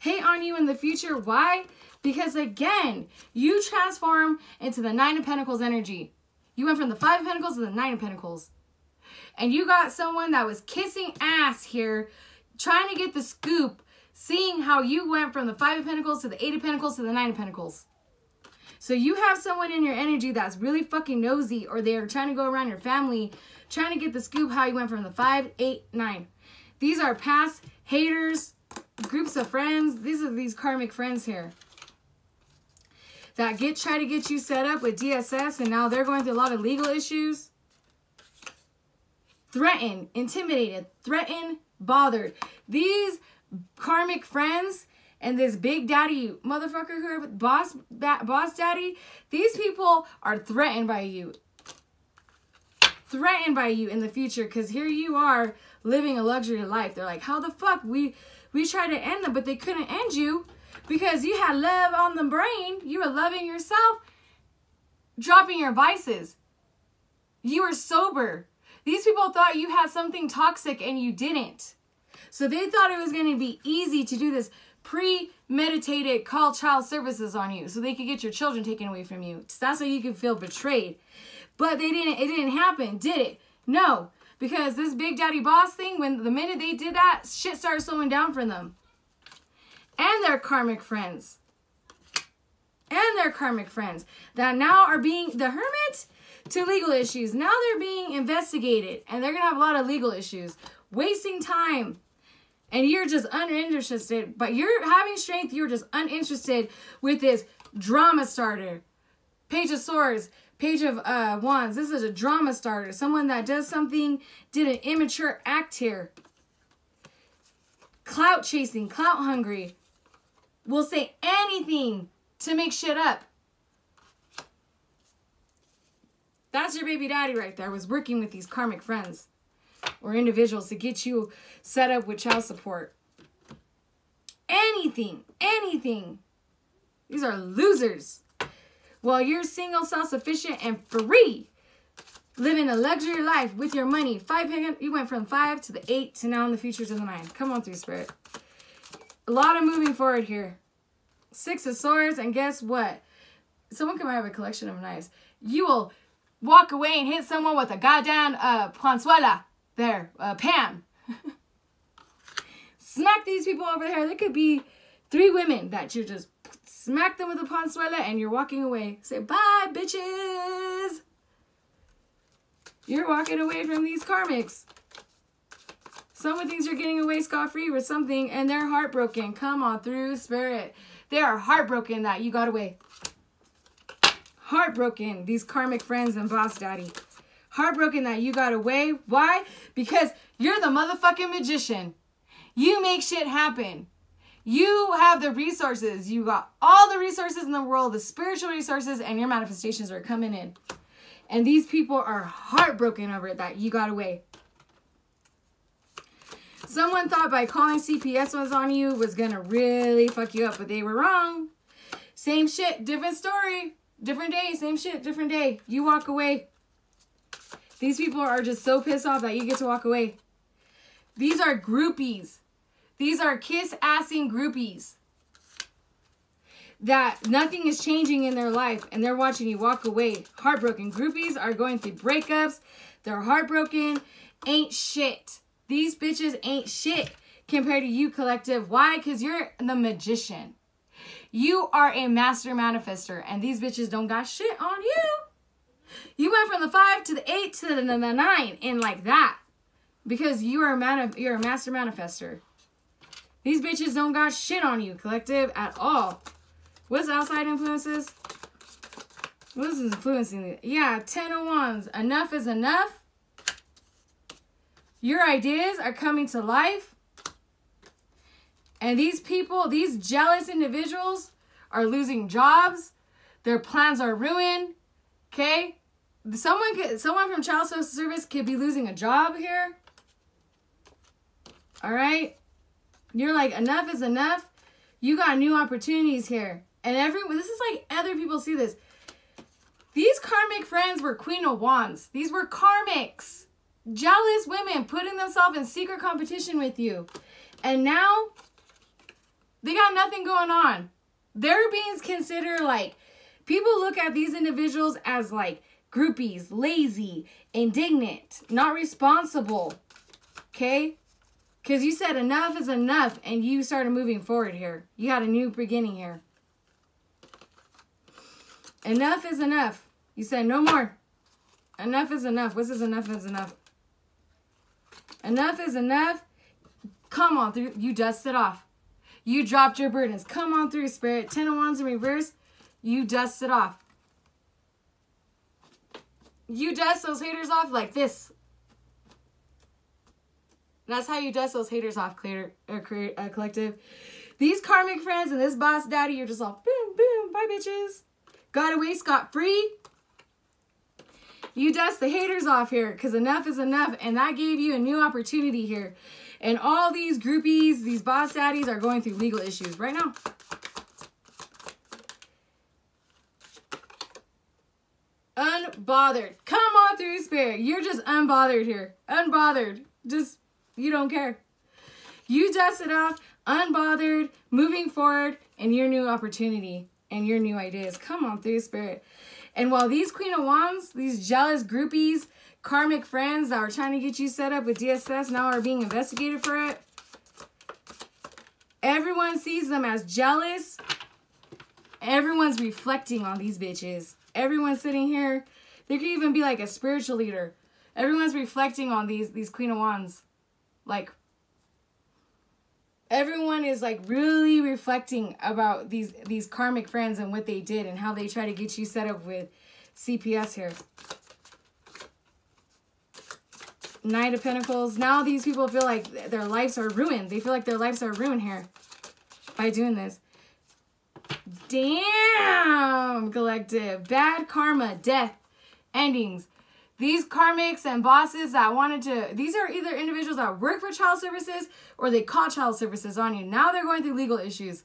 hate on you in the future. Why? Because again, you transform into the Nine of Pentacles energy. You went from the Five of Pentacles to the Nine of Pentacles. And you got someone that was kissing ass here, trying to get the scoop, seeing how you went from the Five of Pentacles to the Eight of Pentacles to the Nine of Pentacles. So you have someone in your energy that's really fucking nosy, or they're trying to go around your family, trying to get the scoop how you went from the Five, Eight, Nine. These are past haters, groups of friends. These are these karmic friends here that get try to get you set up with DSS and now they're going through a lot of legal issues. Threatened, intimidated, threatened, bothered. These karmic friends and this big daddy motherfucker who boss boss daddy, these people are threatened by you. Threatened by you in the future because here you are living a luxury life. They're like, how the fuck we we tried to end them, but they couldn't end you because you had love on the brain. You were loving yourself, dropping your vices. You were sober. These people thought you had something toxic and you didn't. So they thought it was going to be easy to do this premeditated call child services on you so they could get your children taken away from you. That's how you could feel betrayed. But they didn't it didn't happen, did it? No. Because this big daddy boss thing, when the minute they did that, shit started slowing down for them and their karmic friends. And their karmic friends that now are being the hermit to legal issues. Now they're being investigated and they're going to have a lot of legal issues, wasting time. And you're just uninterested, but you're having strength, you're just uninterested with this drama starter. Page of Swords, Page of uh, Wands. This is a drama starter. Someone that does something, did an immature act here. Clout chasing, clout hungry will say anything to make shit up. That's your baby daddy right there, was working with these karmic friends or individuals to get you set up with child support. Anything, anything. These are losers. While you're single, self-sufficient, and free, living a luxury life with your money. Five, you went from five to the eight to now in the future to the nine. Come on through, Spirit. A lot of moving forward here. Six of Swords, and guess what? Someone can have a collection of knives. You will walk away and hit someone with a goddamn uh, planzuela. There, uh, pan. smack these people over there. There could be three women that you just smack them with a planzuela and you're walking away. Say, bye, bitches. You're walking away from these karmics. Someone thinks you're getting away scot-free with something and they're heartbroken. Come on through, spirit. They are heartbroken that you got away. Heartbroken, these karmic friends and boss daddy. Heartbroken that you got away. Why? Because you're the motherfucking magician. You make shit happen. You have the resources. You got all the resources in the world, the spiritual resources, and your manifestations are coming in. And these people are heartbroken over it that you got away. Someone thought by calling CPS was on you was gonna really fuck you up, but they were wrong. Same shit, different story, different day, same shit, different day. You walk away. These people are just so pissed off that you get to walk away. These are groupies. These are kiss assing groupies. That nothing is changing in their life and they're watching you walk away. Heartbroken. Groupies are going through breakups. They're heartbroken. Ain't shit. These bitches ain't shit compared to you, collective. Why? Because you're the magician. You are a master manifester, and these bitches don't got shit on you. You went from the five to the eight to the, nine in like that because you are a man. You're a master manifester. These bitches don't got shit on you, collective, at all. What's outside influences? What is influencing? Yeah, ten of wands. Enough is enough. Your ideas are coming to life. And these people, these jealous individuals, are losing jobs. Their plans are ruined. Okay? Someone could, someone from child social service could be losing a job here. All right? You're like, enough is enough. You got new opportunities here. And everyone, this is like other people see this. These karmic friends were Queen of Wands. These were karmics. Jealous women putting themselves in secret competition with you. And now they got nothing going on. They're being considered like people look at these individuals as like groupies, lazy, indignant, not responsible. Okay? Because you said enough is enough and you started moving forward here. You had a new beginning here. Enough is enough. You said no more. Enough is enough. What's this enough is enough? Enough is enough. Come on through. You dust it off. You dropped your burdens. Come on through, Spirit. Ten of Wands in reverse. You dust it off. You dust those haters off like this. That's how you dust those haters off, clear, uh, create, uh, collective. These karmic friends and this boss daddy, you're just all boom, boom, bye bitches. Got away scot free. You dust the haters off here because enough is enough. And that gave you a new opportunity here. And all these groupies, these boss daddies are going through legal issues right now. Unbothered. Come on through, Spirit. You're just unbothered here. Unbothered. Just, you don't care. You dust it off, unbothered, moving forward, and your new opportunity and your new ideas. Come on through, Spirit. And while these Queen of Wands, these jealous groupies, karmic friends that were trying to get you set up with DSS now are being investigated for it, everyone sees them as jealous. Everyone's reflecting on these bitches. Everyone's sitting here. There could even be like a spiritual leader. Everyone's reflecting on these these Queen of Wands. Like everyone is like really reflecting about these these karmic friends and what they did and how they try to get you set up with CPS here. Knight of Pentacles. Now these people feel like their lives are ruined. They feel like their lives are ruined here by doing this. Damn, collective. Bad karma, death, endings. These karmics and bosses that wanted to, these are either individuals that work for child services or they call child services on you. Now they're going through legal issues.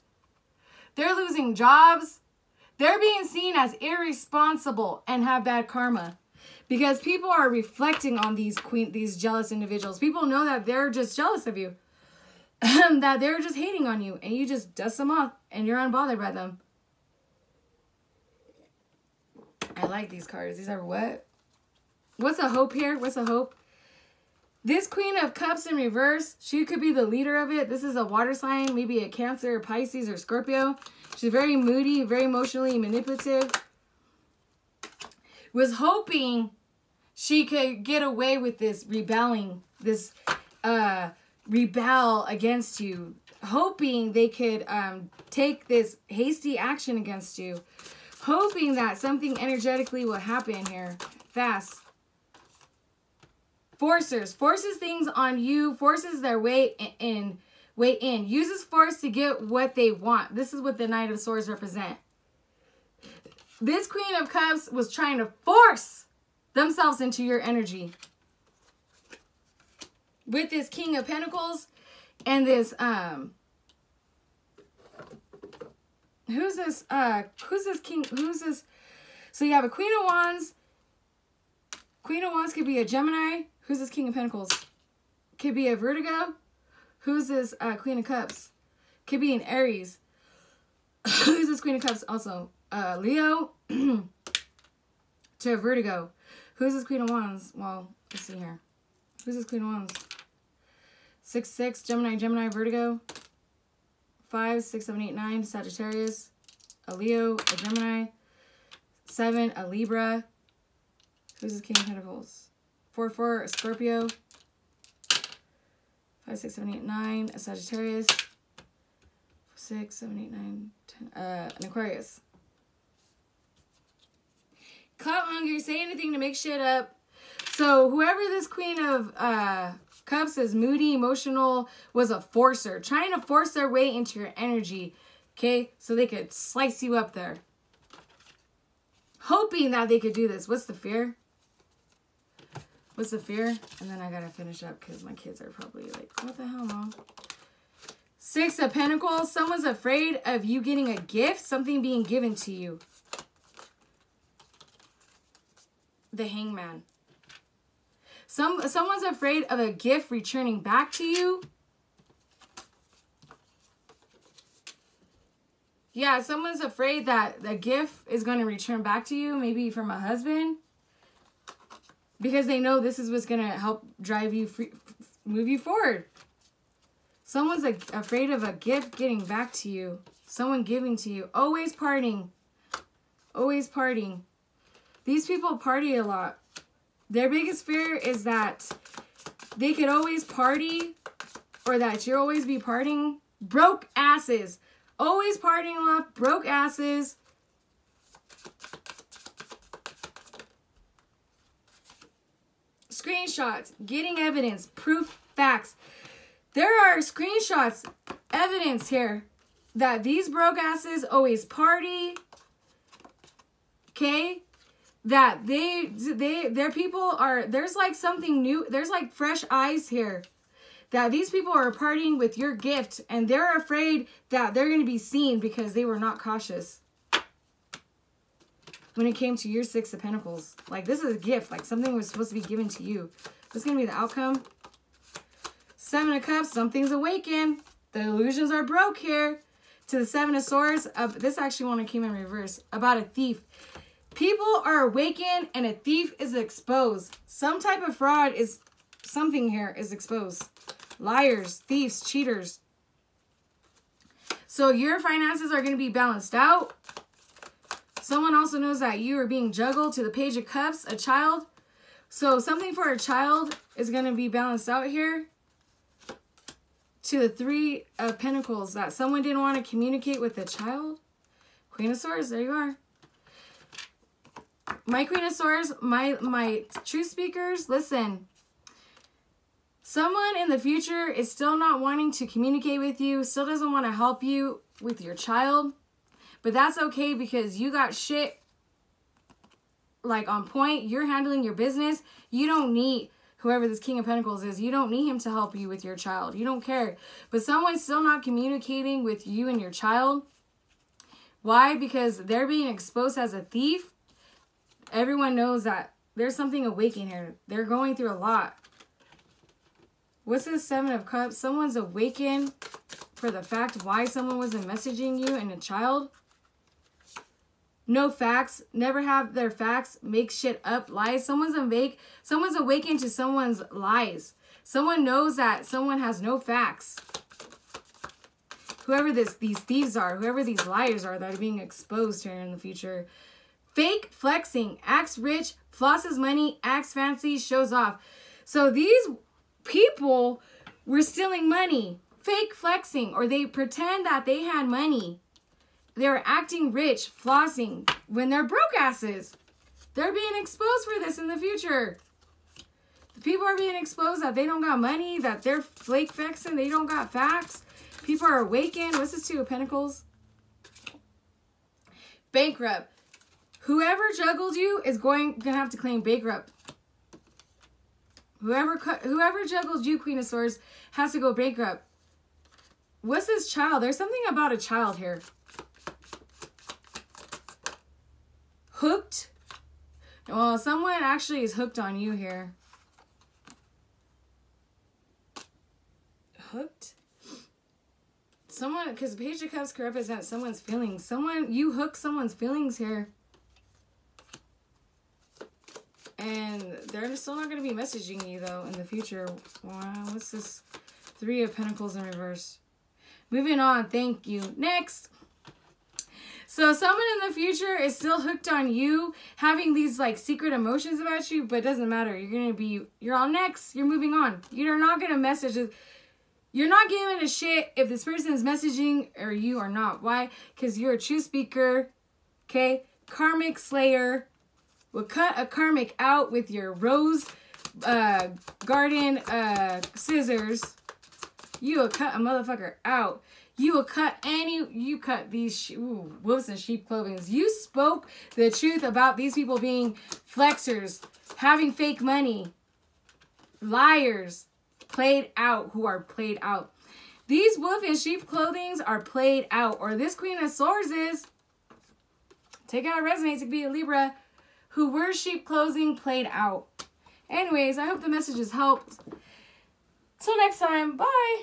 They're losing jobs. They're being seen as irresponsible and have bad karma because people are reflecting on these queen these jealous individuals. People know that they're just jealous of you. that they're just hating on you and you just dust them off and you're unbothered by them. I like these cards. These are what? What's the hope here? What's the hope? This Queen of Cups in reverse, she could be the leader of it. This is a water sign, maybe a Cancer, Pisces, or Scorpio. She's very moody, very emotionally manipulative. Was hoping she could get away with this rebelling, this uh, rebel against you. Hoping they could um, take this hasty action against you. Hoping that something energetically will happen here fast forcers forces things on you forces their way in, way in. Uses force to get what they want. This is what the Knight of Swords represent. This Queen of Cups was trying to force themselves into your energy. With this King of Pentacles and this um who's this uh who's this king who's this so you have a queen of wands queen of wands could be a gemini who's this king of pentacles? Could be a vertigo. Who's this uh queen of cups? Could be an aries. Who's this queen of cups also? Uh leo? To a vertigo. Who's this queen of wands? Well let's see here. Who's this queen of wands? Six six gemini gemini vertigo. Five, six, seven, eight, nine, Sagittarius, a Leo, a Gemini, seven, a Libra. Who's this King of Pentacles? Four, four, a Scorpio. Five, six, seven, eight, nine, a Sagittarius. Six, seven, eight, nine, ten, uh, an Aquarius. Clout hungry, say anything to make shit up. So whoever this Queen of uh Cups is moody, emotional, was a forcer, trying to force their way into your energy, okay? So they could slice you up there. Hoping that they could do this. What's the fear? What's the fear? And then I gotta finish up because my kids are probably like, what the hell, mom? Six of Pentacles. Someone's afraid of you getting a gift, something being given to you. The Hangman. Some someone's afraid of a gift returning back to you. Yeah, someone's afraid that the gift is going to return back to you, maybe from a husband. Because they know this is what's going to help drive you free, move you forward. Someone's a, afraid of a gift getting back to you. Someone giving to you. Always partying. Always partying. These people party a lot. Their biggest fear is that they could always party or that you'll always be partying. Broke asses. Always partying a lot. Broke asses. Screenshots. Getting evidence. Proof. Facts. There are screenshots. Evidence here that these broke asses always party. Okay? that they they their people are there's like something new there's like fresh eyes here that these people are partying with your gift and they're afraid that they're going to be seen because they were not cautious when it came to your six of pentacles like this is a gift like something was supposed to be given to you what's going to be the outcome seven of cups something's awakened the illusions are broke here to the seven of swords this actually one came in reverse about a thief People are awakened and a thief is exposed. Some type of fraud is something here is exposed. Liars, thieves, cheaters. So your finances are going to be balanced out. Someone also knows that you are being juggled to the page of cups, a child. So something for a child is going to be balanced out here. To the three of pentacles that someone didn't want to communicate with the child. Queen of swords, there you are my queen of swords my my true speakers listen someone in the future is still not wanting to communicate with you still doesn't want to help you with your child but that's okay because you got shit like on point you're handling your business you don't need whoever this king of pentacles is you don't need him to help you with your child you don't care but someone's still not communicating with you and your child why because they're being exposed as a thief everyone knows that there's something awakening here. They're going through a lot. What's this Seven of Cups? Someone's awakened for the fact why someone wasn't messaging you and a child. No facts. Never have their facts. Make shit up. Lies. Someone's awake. Someone's awakened to someone's lies. Someone knows that someone has no facts. Whoever this these thieves are, whoever these liars are that are being exposed here in the future, Fake flexing, acts rich, flosses money, acts fancy, shows off. So these people were stealing money, fake flexing, or they pretend that they had money. They're acting rich, flossing when they're broke asses. They're being exposed for this in the future. The People are being exposed that they don't got money, that they're flake fixing, they don't got facts. People are awakened. What's this two of pentacles? Bankrupt. Whoever juggled you is going gonna have to claim bankrupt. Whoever whoever juggled you, Queen of Swords, has to go bankrupt. What's this child? There's something about a child here. Hooked. Well, someone actually is hooked on you here. Hooked. Someone, because Page of Cups could represent someone's feelings. Someone, you hook someone's feelings here. And they're still not going to be messaging you, though, in the future. Wow, what's this? Three of Pentacles in reverse. Moving on, thank you. Next. So someone in the future is still hooked on you, having these like secret emotions about you, but it doesn't matter. You're gonna be you're on next. You're moving on. You're not gonna message. You're not giving a shit if this person is messaging or you are not. Why? Because you're a true speaker. Okay, karmic slayer will cut a karmic out with your rose uh, garden uh, scissors. You will cut a motherfucker out. You will cut any, you cut these ooh, wolves in sheep clothing. You spoke the truth about these people being flexers, having fake money, liars, played out, who are played out. These wolf and sheep clothings are played out, or this queen of swords is, take out resonates, could be a Libra, who were sheep clothing played out. Anyways, I hope the message has helped. Till next time, bye.